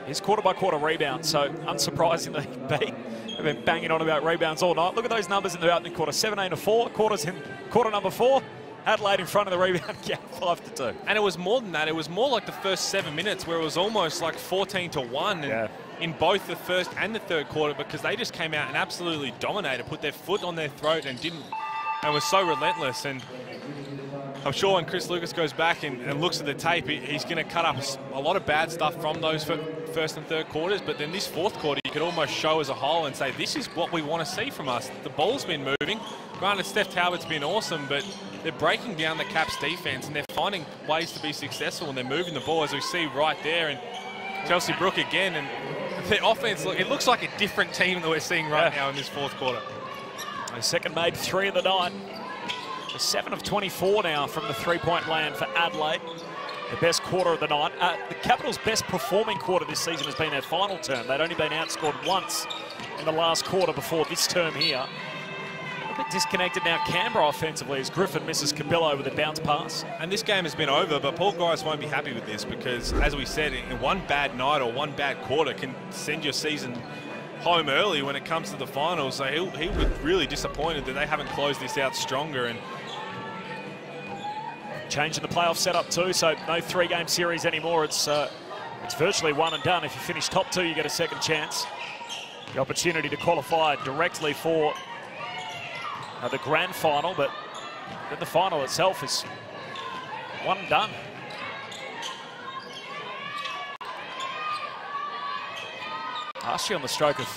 His quarter by quarter rebound, so unsurprisingly, beat. They've been banging on about rebounds all night. Look at those numbers in the opening quarter 17 to 4, quarters in quarter number four. Adelaide in front of the rebound gap, five to two. And it was more than that. It was more like the first seven minutes where it was almost like 14 to one. Yeah. In both the first and the third quarter because they just came out and absolutely dominated, put their foot on their throat and didn't, and was so relentless. And I'm sure when Chris Lucas goes back and, and looks at the tape, he, he's going to cut up a lot of bad stuff from those first and third quarters. But then this fourth quarter, you could almost show as a whole and say, this is what we want to see from us. The ball's been moving. Granted, Steph Talbot's been awesome, but they're breaking down the Caps defense and they're finding ways to be successful and they're moving the ball as we see right there. And Chelsea Brook again. And the offense, it looks like a different team that we're seeing right yeah. now in this fourth quarter. The second made three of the night. The 7 of 24 now from the three-point land for Adelaide. The best quarter of the night. Uh, the Capitals' best performing quarter this season has been their final term. They'd only been outscored once in the last quarter before this term here A bit disconnected now Canberra offensively as Griffin misses Cubillo with a bounce pass. And this game has been over, but Paul Goriss won't be happy with this because, as we said, in one bad night or one bad quarter can send your season home early when it comes to the finals. So he'll, he was really disappointed that they haven't closed this out stronger. And Changing the playoff setup too, so no three-game series anymore. It's uh, it's virtually one and done. If you finish top two, you get a second chance. The opportunity to qualify directly for uh, the grand final, but then the final itself is one and done. Asked you on the stroke of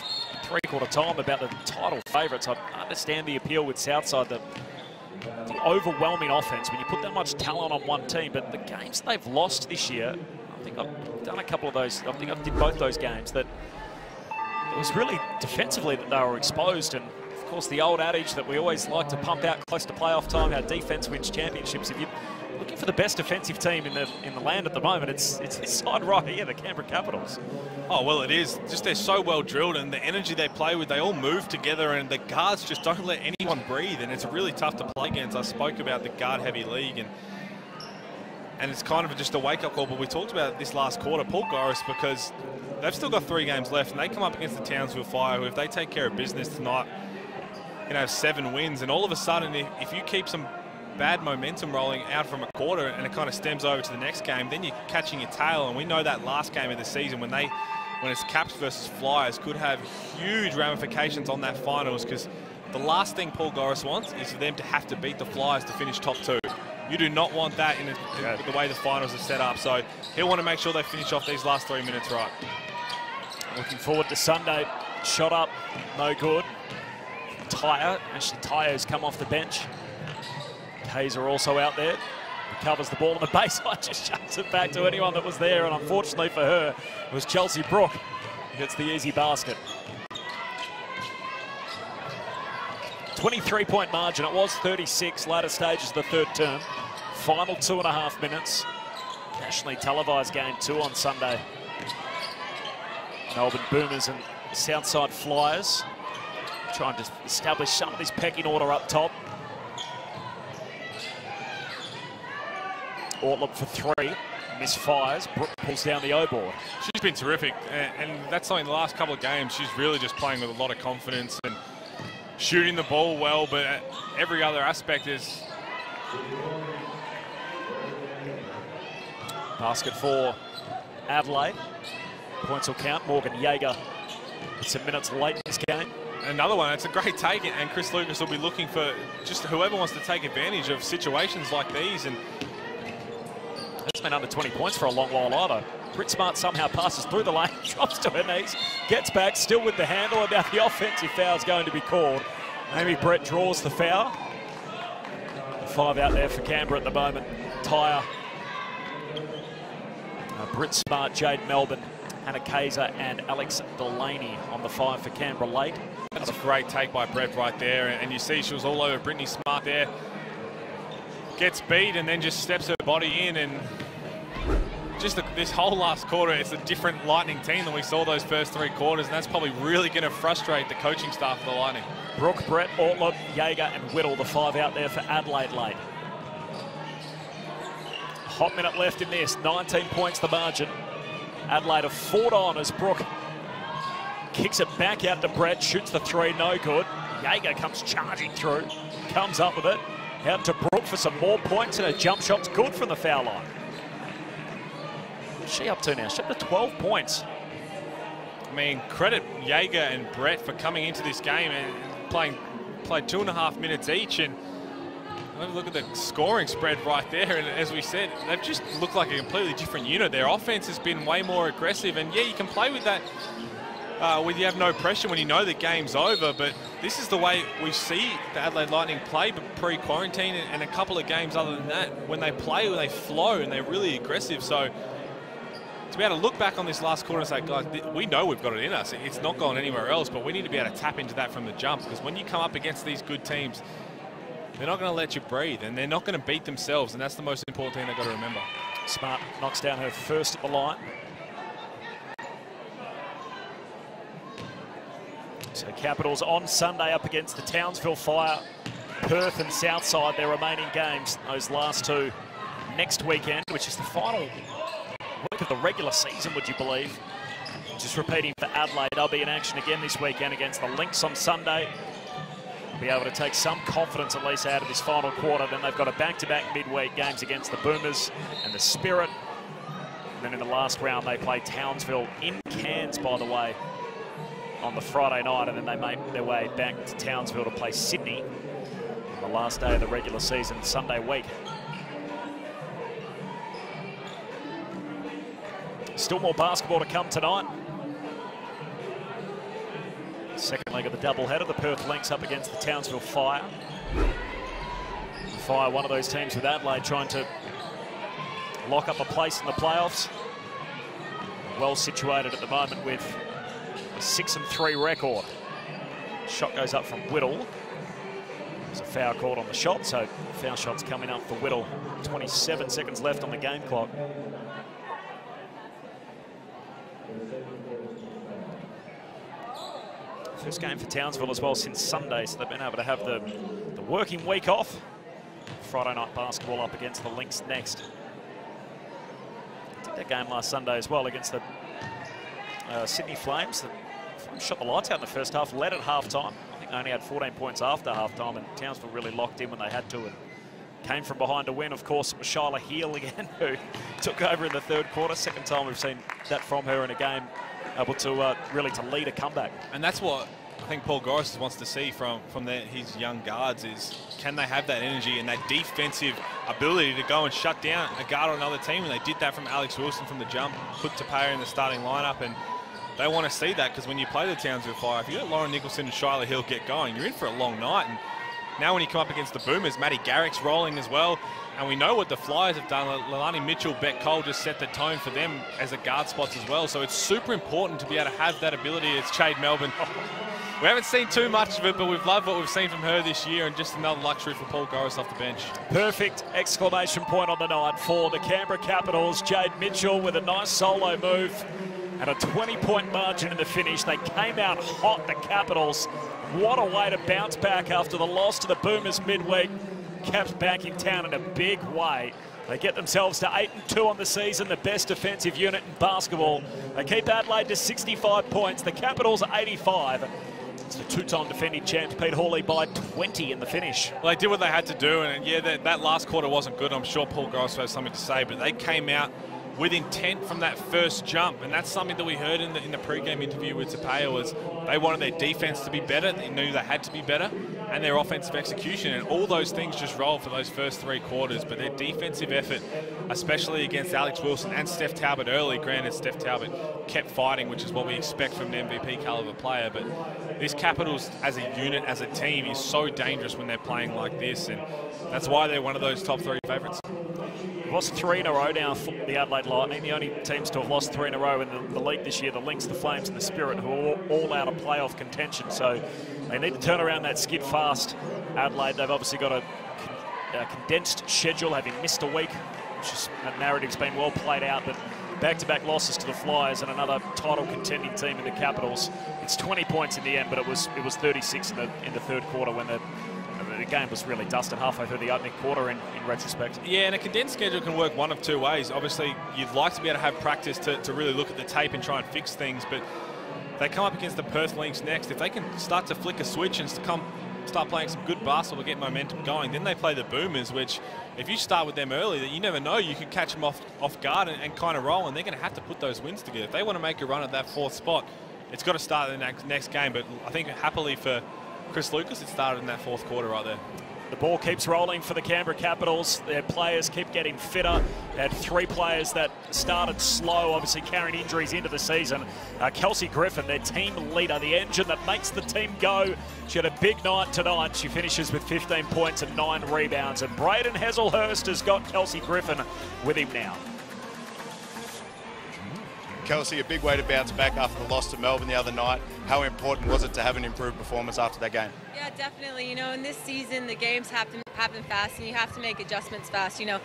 three-quarter time about the title favourites. I understand the appeal with Southside, overwhelming offence when you put that much talent on one team, but the games they've lost this year, I think I've done a couple of those, I think I did both those games, that it was really defensively that they were exposed and of course, the old adage that we always like to pump out close to playoff time, our defence wins championships. If looking for the best defensive team in the in the land at the moment, it's it's this side right here, the Canberra Capitals. Oh, well, it is. Just they're so well drilled and the energy they play with, they all move together and the guards just don't let anyone breathe and it's really tough to play against. I spoke about the guard-heavy league and and it's kind of just a wake-up call, but we talked about this last quarter, Paul Goriss, because they've still got three games left and they come up against the Townsville Fire, who if they take care of business tonight, you know, seven wins. And all of a sudden, if, if you keep some bad momentum rolling out from a quarter and it kind of stems over to the next game, then you're catching your tail. And we know that last game of the season when they when it's Caps versus Flyers could have huge ramifications on that finals because the last thing Paul Goriss wants is for them to have to beat the Flyers to finish top two. You do not want that in, a, in the way the finals are set up. So he'll want to make sure they finish off these last three minutes right. Looking forward to Sunday. Shot up, no good. Tyre, actually Tyre has come off the bench. Hazer also out there. Recovers the ball on the baseline, just shuts it back to anyone that was there. And unfortunately for her, it was Chelsea Brook gets the easy basket. 23 point margin. It was 36 later stages of the third term. Final two and a half minutes. Nationally televised game two on Sunday. Melbourne Boomers and Southside Flyers trying to establish some of this pecking order up top. Ortlepp for three, misfires. Brook pulls down the O board. She's been terrific, and, and that's something the last couple of games. She's really just playing with a lot of confidence and shooting the ball well, but uh, every other aspect is. Basket for Adelaide. Points will count. Morgan Jaeger some minutes late in this game. Another one, it's a great take, and Chris Lucas will be looking for just whoever wants to take advantage of situations like these. And Hasn't been under 20 points for a long while either. Brit Smart somehow passes through the lane, drops to her knees, gets back, still with the handle, and now the offensive foul is going to be called. Amy Brett draws the foul. Five out there for Canberra at the moment. Tyre, uh, Brit Smart, Jade Melbourne, Hannah Kayser and Alex Delaney on the five for Canberra late. That's a great take by Brett right there, and you see she was all over Brittany Smart there. Gets beat and then just steps her body in and just the, this whole last quarter, it's a different Lightning team than we saw those first three quarters, and that's probably really going to frustrate the coaching staff of the Lightning. Brook, Brett, Ortlepp, Jaeger and Whittle, the five out there for Adelaide late. Hot minute left in this, 19 points the margin. Adelaide have fought on as Brook kicks it back out to Brett, shoots the three, no good. Jaeger comes charging through, comes up with it. Out to Brook for some more points, and a jump shot's good from the foul line. What's she up to now? She's up to 12 points. I mean, credit Jaeger and Brett for coming into this game and playing played two and a half minutes each. And look at the scoring spread right there. And as we said, they've just looked like a completely different unit. Their offense has been way more aggressive. And yeah, you can play with that uh, when you have no pressure, when you know the game's over. But this is the way we see the Adelaide Lightning play pre-quarantine and, a couple of games other than that. When they play, they flow and they're really aggressive. So to be able to look back on this last quarter and say, guys, we know we've got it in us. It's not gone anywhere else, but we need to be able to tap into that from the jump because when you come up against these good teams, they're not going to let you breathe and they're not going to beat themselves, and that's the most important thing they've got to remember. Smart knocks down her first at the line. So Capitals on Sunday up against the Townsville Fire. Perth and Southside, their remaining games, those last two next weekend, which is the final week of the regular season, would you believe? Just repeating for Adelaide, they'll be in action again this weekend against the Lynx on Sunday. Be able to take some confidence at least out of this final quarter. Then they've got a back-to-back -back midweek games against the Boomers and the Spirit. And then in the last round, they play Townsville in Cairns, by the way, on the Friday night, and then they make their way back to Townsville to play Sydney on the last day of the regular season, Sunday week. Still more basketball to come tonight. Second leg of the doubleheader, the Perth Lynx up against the Townsville Fire. Fire, one of those teams with Adelaide trying to lock up a place in the playoffs. Well situated at the moment with six and three record. Shot goes up from Whittle. There's a foul called on the shot, so foul shots coming up for Whittle. 27 seconds left on the game clock. First game for Townsville as well since Sunday, so they've been able to have the, the working week off. Friday night basketball up against the Lynx next. Did that game last Sunday as well against the uh, Sydney Flames. The Flames shot the lights out in the first half, led at half time. I think they only had 14 points after half time, and Townsville really locked in when they had to. And came from behind to win. Of course, it was Shyla Heal again, who took over in the third quarter. Second time we've seen that from her in a game able to uh, really to lead a comeback. And that's what I think Paul Goriss wants to see from from his young guards is can they have that energy and that defensive ability to go and shut down a guard on another team, and they did that from Alex Wilson from the jump, put Tupaea in the starting lineup, and they want to see that because when you play the Townsville Fire, if you let Lauren Nicholson and Shyla Heal get going, you're in for a long night. And now when you come up against the Boomers, Maddie Garrick's rolling as well. And we know what the Flyers have done. Leilani Mitchell, Bec Cole just set the tone for them as a guard spots as well. So it's super important to be able to have that ability. It's Jade Melbourne. We haven't seen too much of it, but we've loved what we've seen from her this year and just another luxury for Paul Goriss off the bench. Perfect exclamation point on the night for the Canberra Capitals. Jade Mitchell with a nice solo move and a 20-point margin in the finish. They came out hot, the Capitals. What a way to bounce back after the loss to the Boomers midweek. Caps back in town in a big way. They get themselves to 8 and 2 on the season, the best defensive unit in basketball. They keep Adelaide to 65 points, the Capitals 85. It's the two-time defending champs, Pete Hawley, by 20 in the finish. Well, they did what they had to do, and yeah, that, that last quarter wasn't good. I'm sure Paul Goriss has something to say, but they came out with intent from that first jump. And that's something that we heard in the, in the pre-game interview with Tupaea was they wanted their defense to be better. They knew they had to be better and their offensive execution. And all those things just rolled for those first three quarters. But their defensive effort, especially against Alex Wilson and Steph Talbot early, granted Steph Talbot kept fighting, which is what we expect from an MVP caliber player. But this Capitals as a unit, as a team, is so dangerous when they're playing like this. And that's why they're one of those top three favourites. Lost three in a row now for the Adelaide Lightning, the only teams to have lost three in a row in the, the league this year, the Lynx, the Flames and the Spirit, who are all, all out of playoff contention. So they need to turn around that skid fast. Adelaide, they've obviously got a, a condensed schedule, having missed a week, which is, that narrative's been well played out, but back-to-back -back losses to the Flyers and another title contending team in the Capitals. It's 20 points in the end, but it was it was 36 in the in the third quarter when the the game was really dusted halfway through the opening quarter in, in retrospect. Yeah, and a condensed schedule can work one of two ways. Obviously, you'd like to be able to have practice to, to really look at the tape and try and fix things, but they come up against the Perth Lynx next. If they can start to flick a switch and come start playing some good basketball to get momentum going, then they play the Boomers, which if you start with them early, you never know, you can catch them off, off guard and, and kind of roll, and they're going to have to put those wins together. If they want to make a run at that fourth spot, it's got to start in the next, next game, but I think happily for Chris Lucas, it started in that fourth quarter right there. The ball keeps rolling for the Canberra Capitals. Their players keep getting fitter. Had three players that started slow, obviously carrying injuries into the season. Uh, Kelsey Griffin, their team leader, the engine that makes the team go. She had a big night tonight. She finishes with 15 points and nine rebounds. And Braden Hazelhurst has got Kelsey Griffin with him now. Kelsey, a big way to bounce back after the loss to Melbourne the other night. How important was it to have an improved performance after that game? Yeah, definitely. You know, in this season, the games happen happen fast, and you have to make adjustments fast. You know,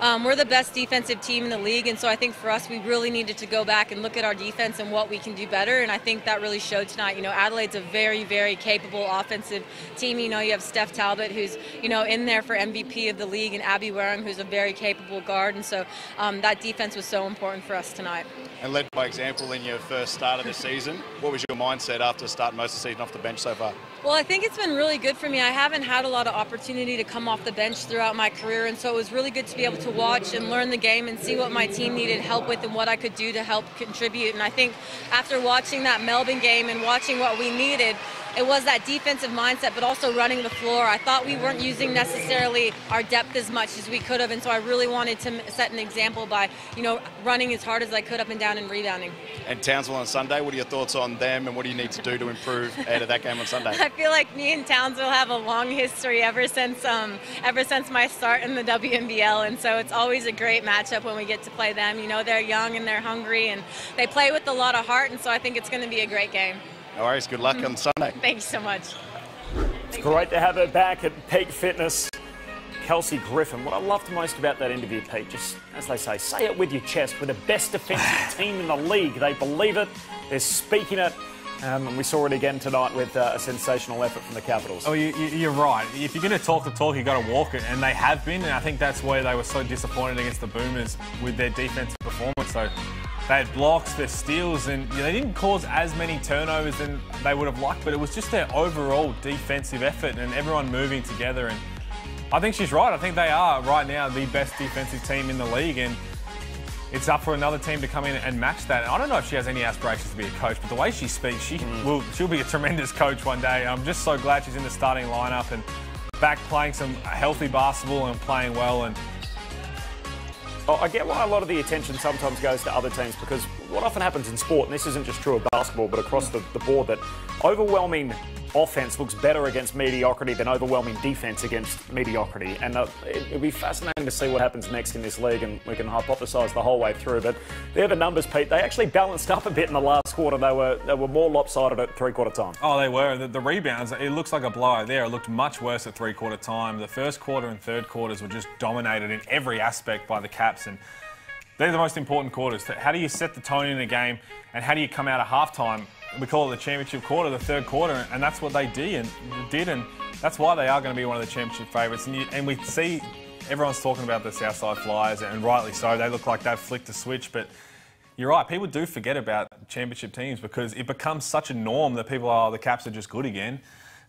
um, we're the best defensive team in the league, and so I think for us, we really needed to go back and look at our defense and what we can do better. And I think that really showed tonight. You know, Adelaide's a very, very capable offensive team. You know, you have Steph Talbot, who's you know in there for MVP of the league, and Abby Wehrung, who's a very capable guard. And so um, that defense was so important for us tonight. And led by example in your first start of the season, what was your mindset after starting most of the season off the bench so far? Well, I think it's been really good for me. I haven't had a lot of opportunity to come off the bench throughout my career, and so it was really good to be able to watch and learn the game and see what my team needed help with and what I could do to help contribute. And I think after watching that Melbourne game and watching what we needed, it was that defensive mindset, but also running the floor. I thought we weren't using necessarily our depth as much as we could have, and so I really wanted to set an example by, you know, running as hard as I could up and down and rebounding. And Townsville on Sunday, what are your thoughts on them, and what do you need to do to improve out of that game on Sunday? I feel like me and Townsville have a long history ever since um, ever since my start in the WNBL, and so it's always a great matchup when we get to play them. You know, they're young and they're hungry, and they play with a lot of heart, and so I think it's going to be a great game. No worries. Good luck on Sunday. Thanks so much. It's great to have her back at peak fitness. Kelsey Griffin. What I loved most about that interview, Pete, just as they say, say it with your chest. We're the best defensive team in the league. They believe it. They're speaking it. Um, and we saw it again tonight with uh, a sensational effort from the Capitals. Oh, you, are right. If you're going to talk the talk, you've got to walk it, and they have been. And I think that's why they were so disappointed against the Boomers with their defensive performance. So they had blocks, their steals, and you know, they didn't cause as many turnovers than they would have liked, but it was just their overall defensive effort and everyone moving together. And I think she's right. I think they are right now the best defensive team in the league. And it's up for another team to come in and match that. And I don't know if she has any aspirations to be a coach, but the way she speaks, she Mm. will she'll be a tremendous coach one day. I'm just so glad she's in the starting lineup and back playing some healthy basketball and playing well. And Oh, I get why a lot of the attention sometimes goes to other teams because what often happens in sport, and this isn't just true of basketball, but across the, the board, that overwhelming offense looks better against mediocrity than overwhelming defense against mediocrity. And uh, it, it'll be fascinating to see what happens next in this league, and we can hypothesise the whole way through. But they're the numbers, Pete. They actually balanced up a bit in the last quarter. They were they were more lopsided at three quarter time. Oh, they were. The, the rebounds, it looks like a blowout there. It looked much worse at three quarter time. The first quarter and third quarters were just dominated in every aspect by the Caps. And they're the most important quarters. How do you set the tone in a game and how do you come out of halftime? We call it the championship quarter, the third quarter, and that's what they did. And did, and that's why they are going to be one of the championship favourites. And, you, and we see everyone's talking about the Southside Flyers, and rightly so. They look like they've flicked a switch, but you're right. People do forget about championship teams because it becomes such a norm that people are, oh, the Caps are just good again.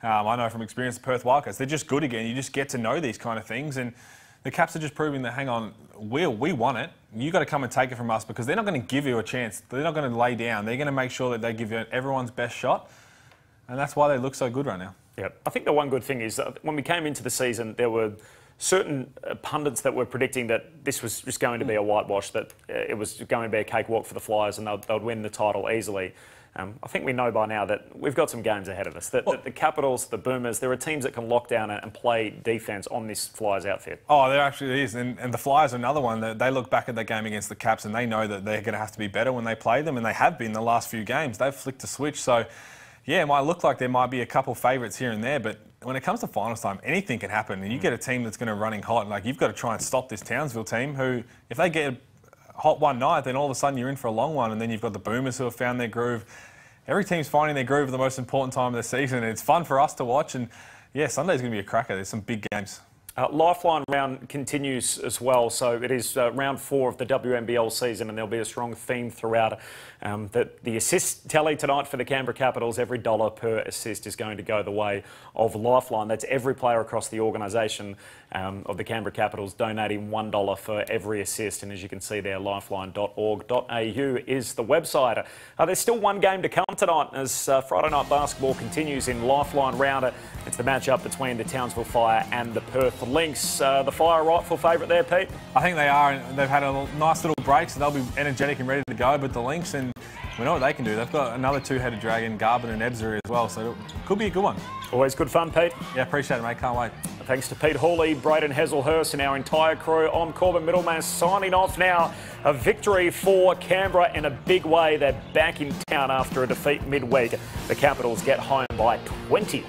Um, I know from experience, the Perth Wildcats, they're just good again. You just get to know these kind of things. And the Caps are just proving that, hang on, we, we want it. You've got to come and take it from us because they're not going to give you a chance. They're not going to lay down. They're going to make sure that they give everyone's best shot. And that's why they look so good right now. Yeah, I think the one good thing is that when we came into the season, there were certain uh, pundits that were predicting that this was just going to be a whitewash, that uh, it was going to be a cakewalk for the Flyers and they'd, they'd win the title easily. Um, I think we know by now that we've got some games ahead of us. That, that the Capitals, the Boomers, there are teams that can lock down and play defence on this Flyers outfit. Oh, there actually is. And, and the Flyers are another one. That they look back at that game against the Caps and they know that they're going to have to be better when they play them, and they have been the last few games. They've flicked a switch. So, yeah, it might look like there might be a couple favourites here and there, but when it comes to finals time, anything can happen. And you get a team that's going to running hot, like you've got to try and stop this Townsville team who, if they get hot one night, then all of a sudden you're in for a long one. And then you've got the Boomers who have found their groove. Every team's finding their groove at the most important time of the season. And it's fun for us to watch. And yeah, Sunday's going to be a cracker. There's some big games. Uh, Lifeline round continues as well, so it is uh, round four of the WNBL season, and there'll be a strong theme throughout. Um, that the assist tally tonight for the Canberra Capitals, every dollar per assist is going to go the way of Lifeline. That's every player across the organisation um, of the Canberra Capitals donating one dollar for every assist, and as you can see there, lifeline.org.au is the website. Uh, there's still one game to come tonight as uh, Friday night basketball continues in Lifeline Rounder. It's the matchup between the Townsville Fire and the Perth Lynx. Uh, the Fire rightful favourite there, Pete? I think they are. and They've had a nice little break, so they'll be energetic and ready to go. But the Lynx, and we know what they can do. They've got another two-headed dragon, Garbin and Ebzery as well, so it could be a good one. Always good fun, Pete. Yeah, appreciate it, mate. Can't wait. Thanks to Pete Hawley, Braden Hazelhurst, and our entire crew. I'm Corbin Middlemas signing off now. A victory for Canberra in a big way. They're back in town after a defeat midweek. The Capitals get home by 20.